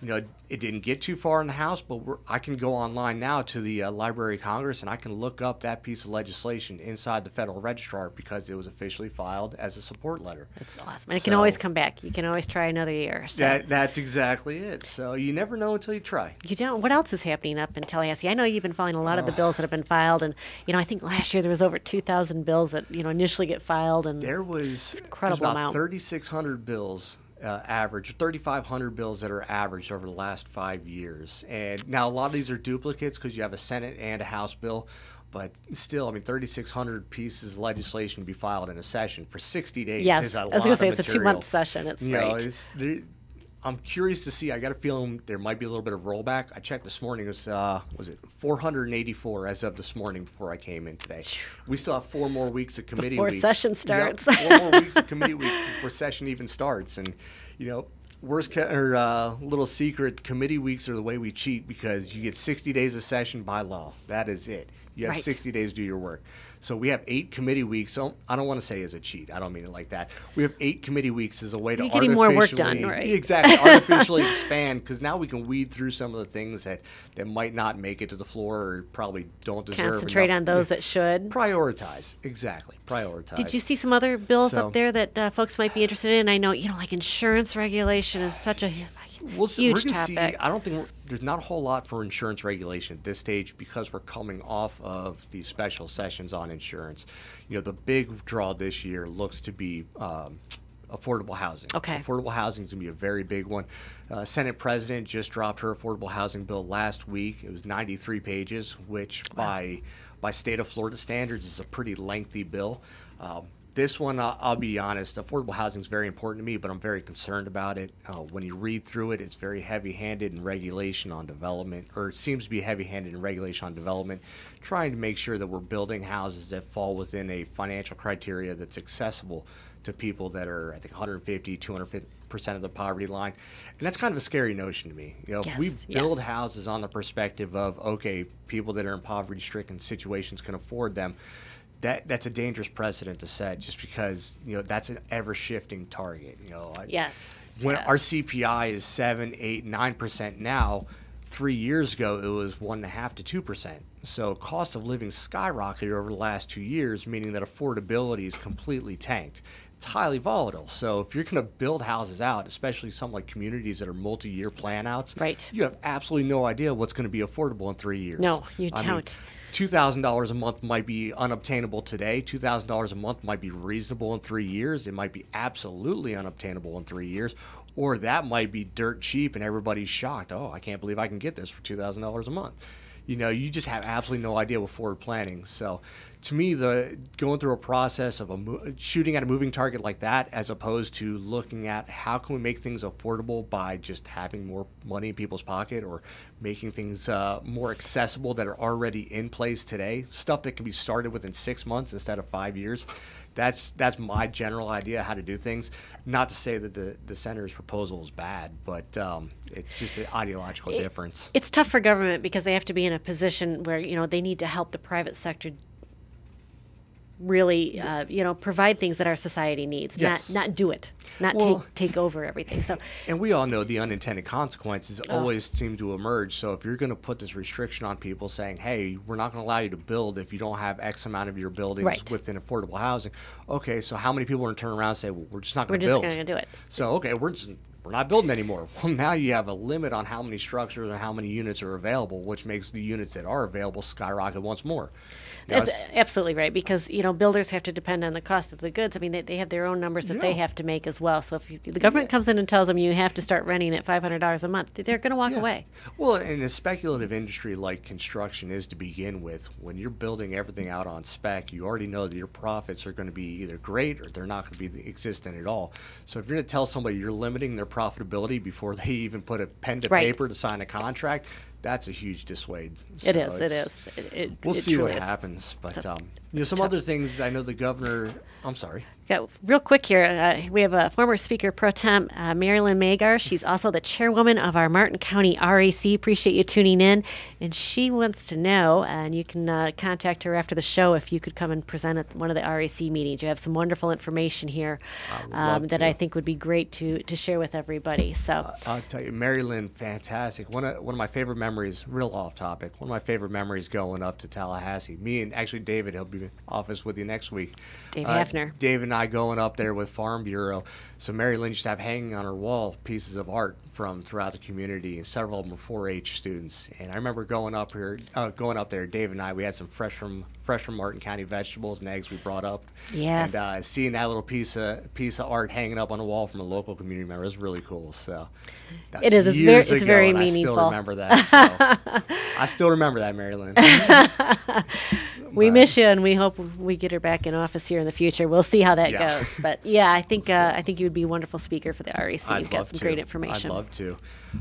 S5: you know, it didn't get too far in the House, but we're, I can go online now to the uh, Library of Congress and I can look up that piece of legislation inside the Federal Registrar because it was officially filed as a support letter.
S4: It's awesome. And it can always come back. You can always try another year. So.
S5: That, that's exactly it. So you never know until you try.
S4: You don't. What else is happening up in Tallahassee? I know you've been following a lot of the bills that have been filed, and you know I think last year there was over two thousand bills that you know initially get filed, and
S5: There was
S4: incredible
S5: about
S4: amount.
S5: 3,600 bills uh, average, 3,500 bills that are averaged over the last five years. And now a lot of these are duplicates because you have a Senate and a House bill. But still, I mean, 3,600 pieces of legislation to be filed in a session for 60 days.
S4: yes,
S5: is a
S4: I was
S5: going
S4: gonna
S5: to
S4: say it's a two-month session. It's
S5: you know,
S4: great.
S5: it's, there, I'm curious to see. I got a feeling there might be a little bit of rollback. I checked this morning. It was uh, was it 484 as of this morning before I came in today. We still have four more weeks of committee
S4: Before
S5: weeks.
S4: session
S5: Yep,
S4: starts.
S5: four more [laughs] weeks of committee weeks before session even starts, and you know. Worst or uh, little secret, committee weeks are the way we cheat because you get 60 days of session by law. That is it. You have
S4: Right.
S5: 60 days to do your work. So we have eight committee weeks. So I don't want to say as a cheat. I don't mean it like that. We have eight committee weeks as a way to
S4: You're getting more work done, right.
S5: Exactly. [laughs] artificially expand because now we can weed through some of the things that, that might not make it to the floor or probably don't deserve.
S4: Concentrate
S5: enough-
S4: on those that should.
S5: Prioritize. Exactly. Prioritize.
S4: Did you see some other bills
S5: So-
S4: up there that uh, folks might be interested in? I know you know, like insurance regulation is such a
S5: We'll see, we're
S4: huge
S5: gonna see- I don't think we're, there's not a whole lot for insurance regulation at this stage because we're coming off of the special sessions on insurance. You know, the big draw this year looks to be um, affordable housing.
S4: Okay.
S5: Affordable housing is going to be a very big one. Uh, Senate President just dropped her affordable housing bill last week. It was 93 pages, which by by state of Florida standards is a pretty lengthy bill. Um, this one, I'll, I'll be honest, affordable housing is very important to me, but I'm very concerned about it. Uh, when you read through it, it's very heavy-handed in regulation on development, or it seems to be heavy-handed in regulation on development, trying to make sure that we're building houses that fall within a financial criteria that's accessible to people that are, I think, 150, 200 percent of the poverty line, and that's kind of a scary notion to me. You know, if we build
S4: yes.
S5: houses on the perspective of okay, people that are in poverty-stricken situations can afford them that that's a dangerous precedent to set, just because you know that's an ever shifting target. You know,
S4: Yes.
S5: when our. CPI is seven, eight, nine percent now, three years ago it was one and a half to two percent. So cost of living skyrocketed over the last two years, meaning that affordability is completely tanked. It's highly volatile. So if you're going to build houses out, especially some like communities that are multi-year plan outs,
S4: Right.
S5: you have absolutely no idea what's going to be affordable in three years.
S4: No, you
S5: I
S4: don't.
S5: Two thousand dollars a month might be unobtainable today. Two thousand dollars a month might be reasonable in three years. It might be absolutely unobtainable in three years, or that might be dirt cheap and everybody's shocked. Oh, I can't believe I can get this for two thousand dollars a month. You know, you just have absolutely no idea with forward planning. So, to me, the going through a process of a shooting at a moving target like that, as opposed to looking at how can we make things affordable by just having more money in people's pocket or making things uh, more accessible that are already in place today, stuff that can be started within six months instead of five years. That's that's my general idea how to do things. Not to say that the the senator's proposal is bad, but um, it's just an ideological difference.
S4: It's tough for government because they have to be in a position where you know they need to help the private sector really uh, you know provide things that our society needs
S5: Yes.
S4: not not do it not
S5: Well-
S4: take take over everything so
S5: And we all know the unintended consequences
S4: Oh.
S5: always seem to emerge. So if you're going to put this restriction on people saying, "Hey, we're not going to allow you to build if you don't have X amount of your buildings
S4: Right.
S5: within affordable housing," okay, so how many people are going to turn around and say, "Well, we're just not
S4: we're just going to do it
S5: So okay, we're just we're not building anymore. [laughs] Well, now you have a limit on how many structures and how many units are available, which makes the units that are available skyrocket once more. You
S4: That's absolutely right because you know builders have to depend on the cost of the goods. I mean, they, they have their own numbers that they have to make as well. So if you, the government comes in and tells them you have to start renting at five hundred dollars a month, they're going to walk
S5: Yeah.
S4: away.
S5: Well, in a speculative industry like construction is to begin with, when you're building everything out on spec, you already know that your profits are going to be either great or they're not going to be existent at all. So if you're going to tell somebody you're limiting their profitability before they [laughs] even put a pen to
S4: Right.
S5: paper to sign a contract, that's a huge dissuade.
S4: It
S5: so
S4: is. It is. It, it,
S5: We'll
S4: it
S5: see what happens, but
S4: So,
S5: um, you know, some other things. I know the governor. I'm sorry.
S4: Yeah, real quick here, uh, we have a former Speaker Pro Tem, uh, MaryLynn Magar. She's also the chairwoman of our Martin County RAC. Appreciate you tuning in. And she wants to know, and you can uh, contact her after the show if you could come and present at one of the RAC meetings. You have some wonderful information here um, that
S5: to.
S4: I think would be great to, to share with everybody. So,
S5: I'll tell you, MaryLynn, fantastic. One of one of my favorite memories, real off topic. One of my favorite memories going up to Tallahassee. Me and actually David, he'll be office with you next week.
S4: Dave
S5: Uh,
S4: Hafner.
S5: Dave and I going up there with Farm Bureau. So MaryLynn used to have hanging on her wall pieces of art from throughout the community, and several of them were 4-H students. And I remember going up here, uh, going up there. Dave and I, we had some fresh from fresh from Martin County vegetables and eggs we brought up.
S4: Yes.
S5: And uh, seeing that little piece of piece of art hanging up on the wall from a local community member is really cool. So that's
S4: It is. It's very- it's
S5: ago,
S4: very
S5: and I
S4: meaningful.
S5: still remember that. So. I still remember that, MaryLynn. [laughs]
S4: we
S5: but-
S4: miss you, and we hope we get her back in office here in the future. We'll see how that
S5: Yeah.
S4: goes. But yeah, I think uh, I think you would be a wonderful speaker for the RAC.
S5: I'd
S4: You've got some
S5: to.
S4: great information.
S5: I'd love to.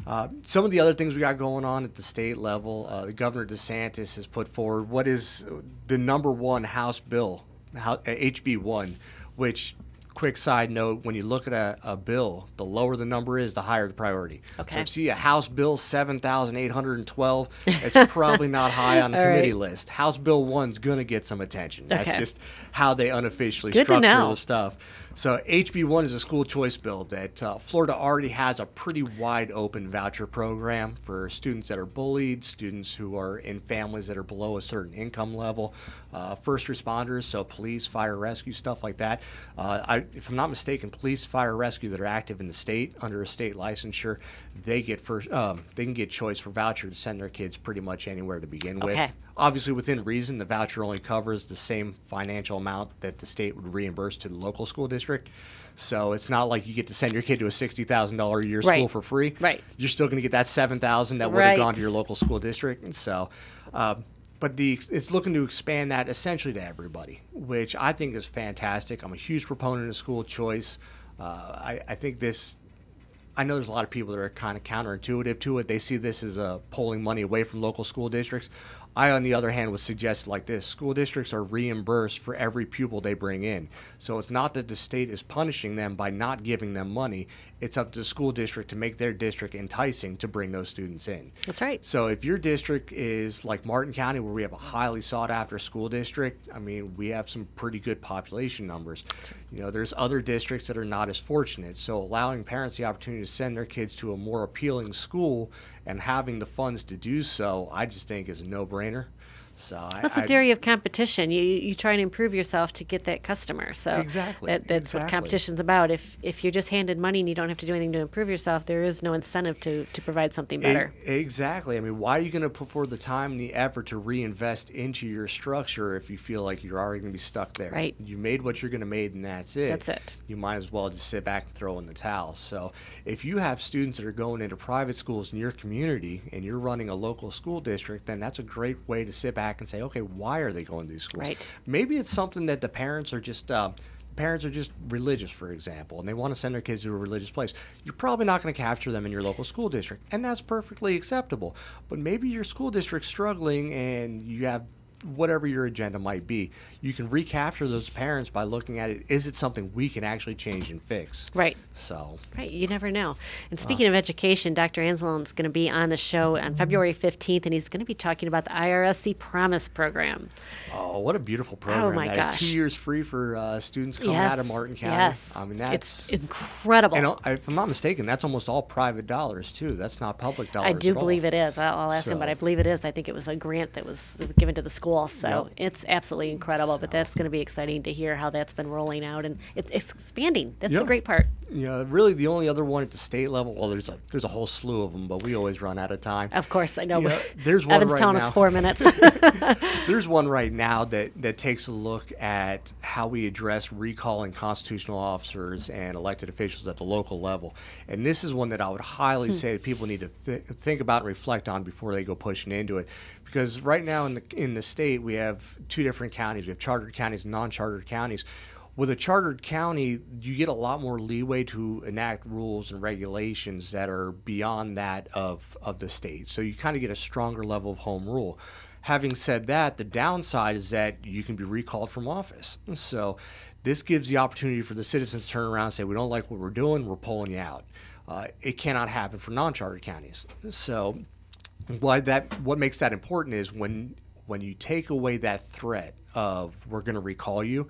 S5: Uh, some of the other things we got going on at the state level, uh, the Governor DeSantis has put forward what is the number one House bill, uh, HB one, which. Quick side note: When you look at a, a bill, the lower the number is, the higher the priority. So
S4: Okay.
S5: if you see a House Bill seven thousand eight hundred and twelve, [laughs] it's probably not high on the
S4: All right.
S5: committee list. House Bill one's gonna get some attention. That's
S4: Okay.
S5: just how they unofficially
S4: Good to
S5: structure
S4: know.
S5: the stuff. So HB1 is a school choice bill that uh, Florida already has a pretty wide open voucher program for students that are bullied, students who are in families that are below a certain income level, uh, first responders, so police, fire, rescue, stuff like that. Uh, I, if I'm not mistaken, police, fire, rescue that are active in the state under a state licensure, they get first, um, they can get choice for voucher to send their kids pretty much anywhere to begin with.
S4: Okay.
S5: Obviously, within reason, the voucher only covers the same financial amount that the state would reimburse to the local school district. So it's not like you get to send your kid to a sixty thousand dollar a year
S4: Right.
S5: school for free.
S4: Right.
S5: You're still going to get that seven thousand that would have gone to your local school district. And so, uh, but the it's looking to expand that essentially to everybody, which I think is fantastic. I'm a huge proponent of school choice. Uh, I, I think this I know there's a lot of people that are kind of counterintuitive to it. They see this as uh, pulling money away from local school districts. I, on the other hand, would suggest like this school districts are reimbursed for every pupil they bring in. So it's not that the state is punishing them by not giving them money. It's up to the school district to make their district enticing to bring those students in.
S4: That's right.
S5: So if your district is like Martin County, where we have a highly sought after school district, I mean, we have some pretty good population numbers. You know, there's other districts that are not as fortunate. So allowing parents the opportunity to send their kids to a more appealing school and having the funds to do so, I just think is a no-brainer. So I-
S4: That's the
S5: I-
S4: theory of competition. You you try and improve yourself to get that customer. So
S5: Exactly,
S4: that, that's what competition's about. If if you're just handed money and you don't have to do anything to improve yourself, there is no incentive to to provide something better.
S5: exactly. I mean, why are you going to put forward the time and the effort to reinvest into your structure if you feel like you're already going to be stuck there?
S4: Right.
S5: You made what you're going to make, and that's it.
S4: That's it.
S5: You might as well just sit back and throw in the towel. So, if you have students that are going into private schools in your community and you're running a local school district, then that's a great way to sit back and say, okay, why are they going to these schools?
S4: Right.
S5: Maybe it's something that the parents are just. Uh, Parents are just religious, for example, and they want to send their kids to a religious place. You're probably not going to capture them in your local school district, and that's perfectly acceptable. But maybe your school district's struggling and you have whatever your agenda might be. You can recapture those parents by looking at it is it something we can actually change and fix?
S4: Right.
S5: So,
S4: Right, you never know. And
S5: Uh.
S4: speaking of education, Dr. Anselon's going to be on the show on February 15th, and he's going to be talking about the IRSC Promise Program.
S5: oh, what a beautiful program.
S4: Oh my
S5: that is
S4: gosh.
S5: two years free for uh, students coming
S4: yes,
S5: out of Martin County.
S4: yes,
S5: I mean,
S4: it's
S5: that's.
S4: incredible.
S5: and uh, if I'm not mistaken, that's almost all private dollars, too. That's not public dollars.
S4: I do
S5: at all.
S4: believe it is. I'll, I'll ask him, but I believe it is. I think it was a grant that was given to the school, so
S5: Yep.
S4: it's absolutely incredible. But that's going to be exciting to hear how that's been rolling out, and it, it's expanding. That's the great part.
S5: Know, really the only other one at the state level, well, there's a, there's a whole slew of them, but we always run out of time.
S4: Of course, I know.
S5: Yeah, [laughs] there's one
S4: Evan's
S5: right
S4: telling
S5: now.
S4: us four minutes. [laughs] [laughs]
S5: There's one right now that, that takes a look at how we address recalling constitutional officers and elected officials at the local level. And this is one that I would highly hmm. say that people need to th- think about and reflect on before they go pushing into it. Because right now in the in the state we have two different counties. We have chartered counties and non-chartered counties. With a chartered county, you get a lot more leeway to enact rules and regulations that are beyond that of, of the state. So you kind of get a stronger level of home rule. Having said that, the downside is that you can be recalled from office. So this gives the opportunity for the citizens to turn around and say, we don't like what we're doing, we're pulling you out. Uh, it cannot happen for non-chartered counties. So why that what makes that important is when when you take away that threat of we're going to recall you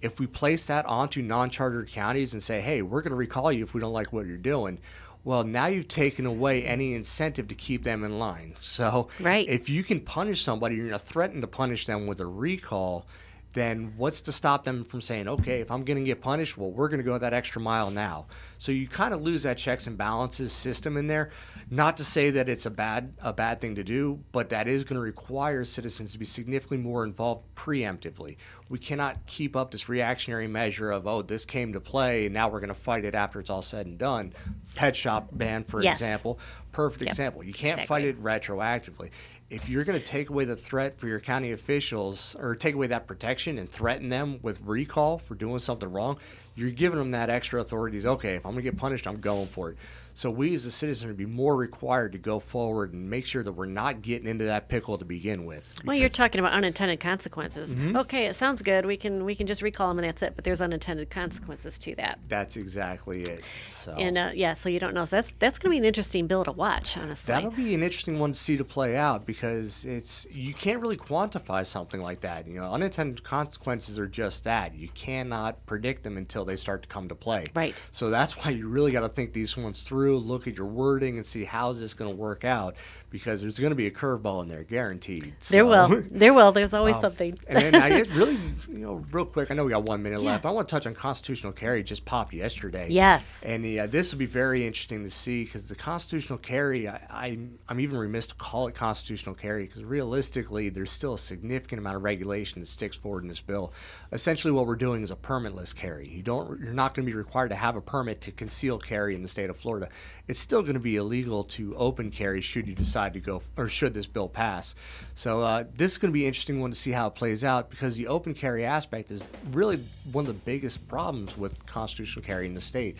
S5: if we place that onto non-chartered counties and say hey we're going to recall you if we don't like what you're doing well now you've taken away any incentive to keep them in line so
S4: Right.
S5: if you can punish somebody you're going to threaten to punish them with a recall then what's to stop them from saying, okay, if I'm going to get punished, well, we're going to go that extra mile now. So you kind of lose that checks and balances system in there. Not to say that it's a bad a bad thing to do, but that is going to require citizens to be significantly more involved preemptively. We cannot keep up this reactionary measure of, oh, this came to play, and now we're going to fight it after it's all said and done. Pet shop ban, for
S4: Yes.
S5: example, perfect
S4: Yep,
S5: example. You can't fight it retroactively. If you're going to take away the threat for your county officials or take away that protection and threaten them with recall for doing something wrong, you're giving them that extra authority. Okay, if I'm going to get punished, I'm going for it. So we as a citizen would be more required to go forward and make sure that we're not getting into that pickle to begin with.
S4: Well, you're talking about unintended consequences.
S5: Mm-hmm.
S4: Okay, it sounds good. We can we can just recall them and that's it. But there's unintended consequences to that.
S5: That's exactly it. So
S4: And uh, yeah, so you don't know. So that's that's going to be an interesting bill to watch, honestly.
S5: That'll be an interesting one to see to play out because it's you can't really quantify something like that. You know, unintended consequences are just that. You cannot predict them until they start to come to play.
S4: Right.
S5: So that's why you really got to think these ones through, look at your wording, and see how is this going to work out because there's going to be a curveball in there, guaranteed.
S4: there
S5: So-
S4: will, there will. There's always
S5: Um,
S4: something.
S5: and then I get [laughs] really, you know, real quick. I know we got one minute
S4: Yeah.
S5: left. I want to touch on constitutional carry. Just popped yesterday.
S4: Yes.
S5: And uh, this will be very interesting to see because the constitutional carry, I, I, I'm even remiss to call it constitutional carry because realistically, there's still a significant amount of regulation that sticks forward in this bill. Essentially, what we're doing is a permitless carry. You don't, you're not going to be required to have a permit to conceal carry in the state of Florida. It's still going to be illegal to open carry should you decide to go, or should this bill pass. So uh, this is going to be an interesting one to see how it plays out because the open carry aspect is really one of the biggest problems with constitutional carry in the state.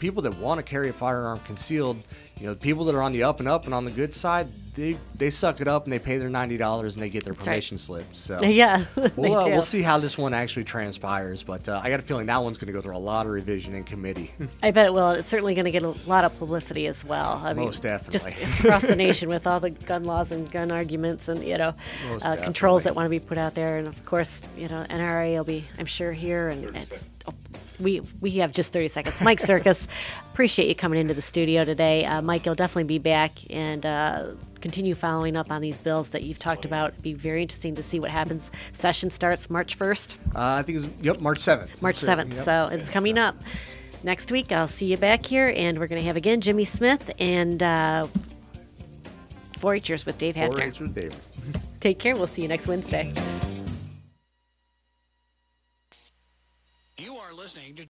S5: People that want to carry a firearm concealed, you know, people that are on the up and up and on the good side, they they suck it up and they pay their ninety dollars and they get their
S4: right.
S5: permission slip. So [laughs]
S4: Yeah, [laughs]
S5: we'll, uh, we'll see how this one actually transpires. But uh, I got a feeling that one's going to go through a lot of revision in committee. [laughs]
S4: I bet it will. It's certainly going to get a lot of publicity as well. I mean,
S5: Most definitely.
S4: Just across the nation with all the gun laws and gun arguments and, you know, uh, controls that want to be put out there. And of course, you know, NRA will be, I'm sure, here. And it's, oh, we, we have just 30 seconds. Mike Syrkus, [laughs] appreciate you coming into the studio today. Uh, Mike, you'll definitely be back and uh, continue following up on these bills that you've talked about. It'd be very interesting to see what happens. Session starts March 1st.
S5: uh, I think it's yep March seventh.
S4: March 7th. So it's coming up. Next week, I'll see you back here, and we're going to have again Jimmy Smith and uh, 4 Hers with Dave Hafner.
S5: with David. [laughs]
S4: Take care. We'll see you next Wednesday.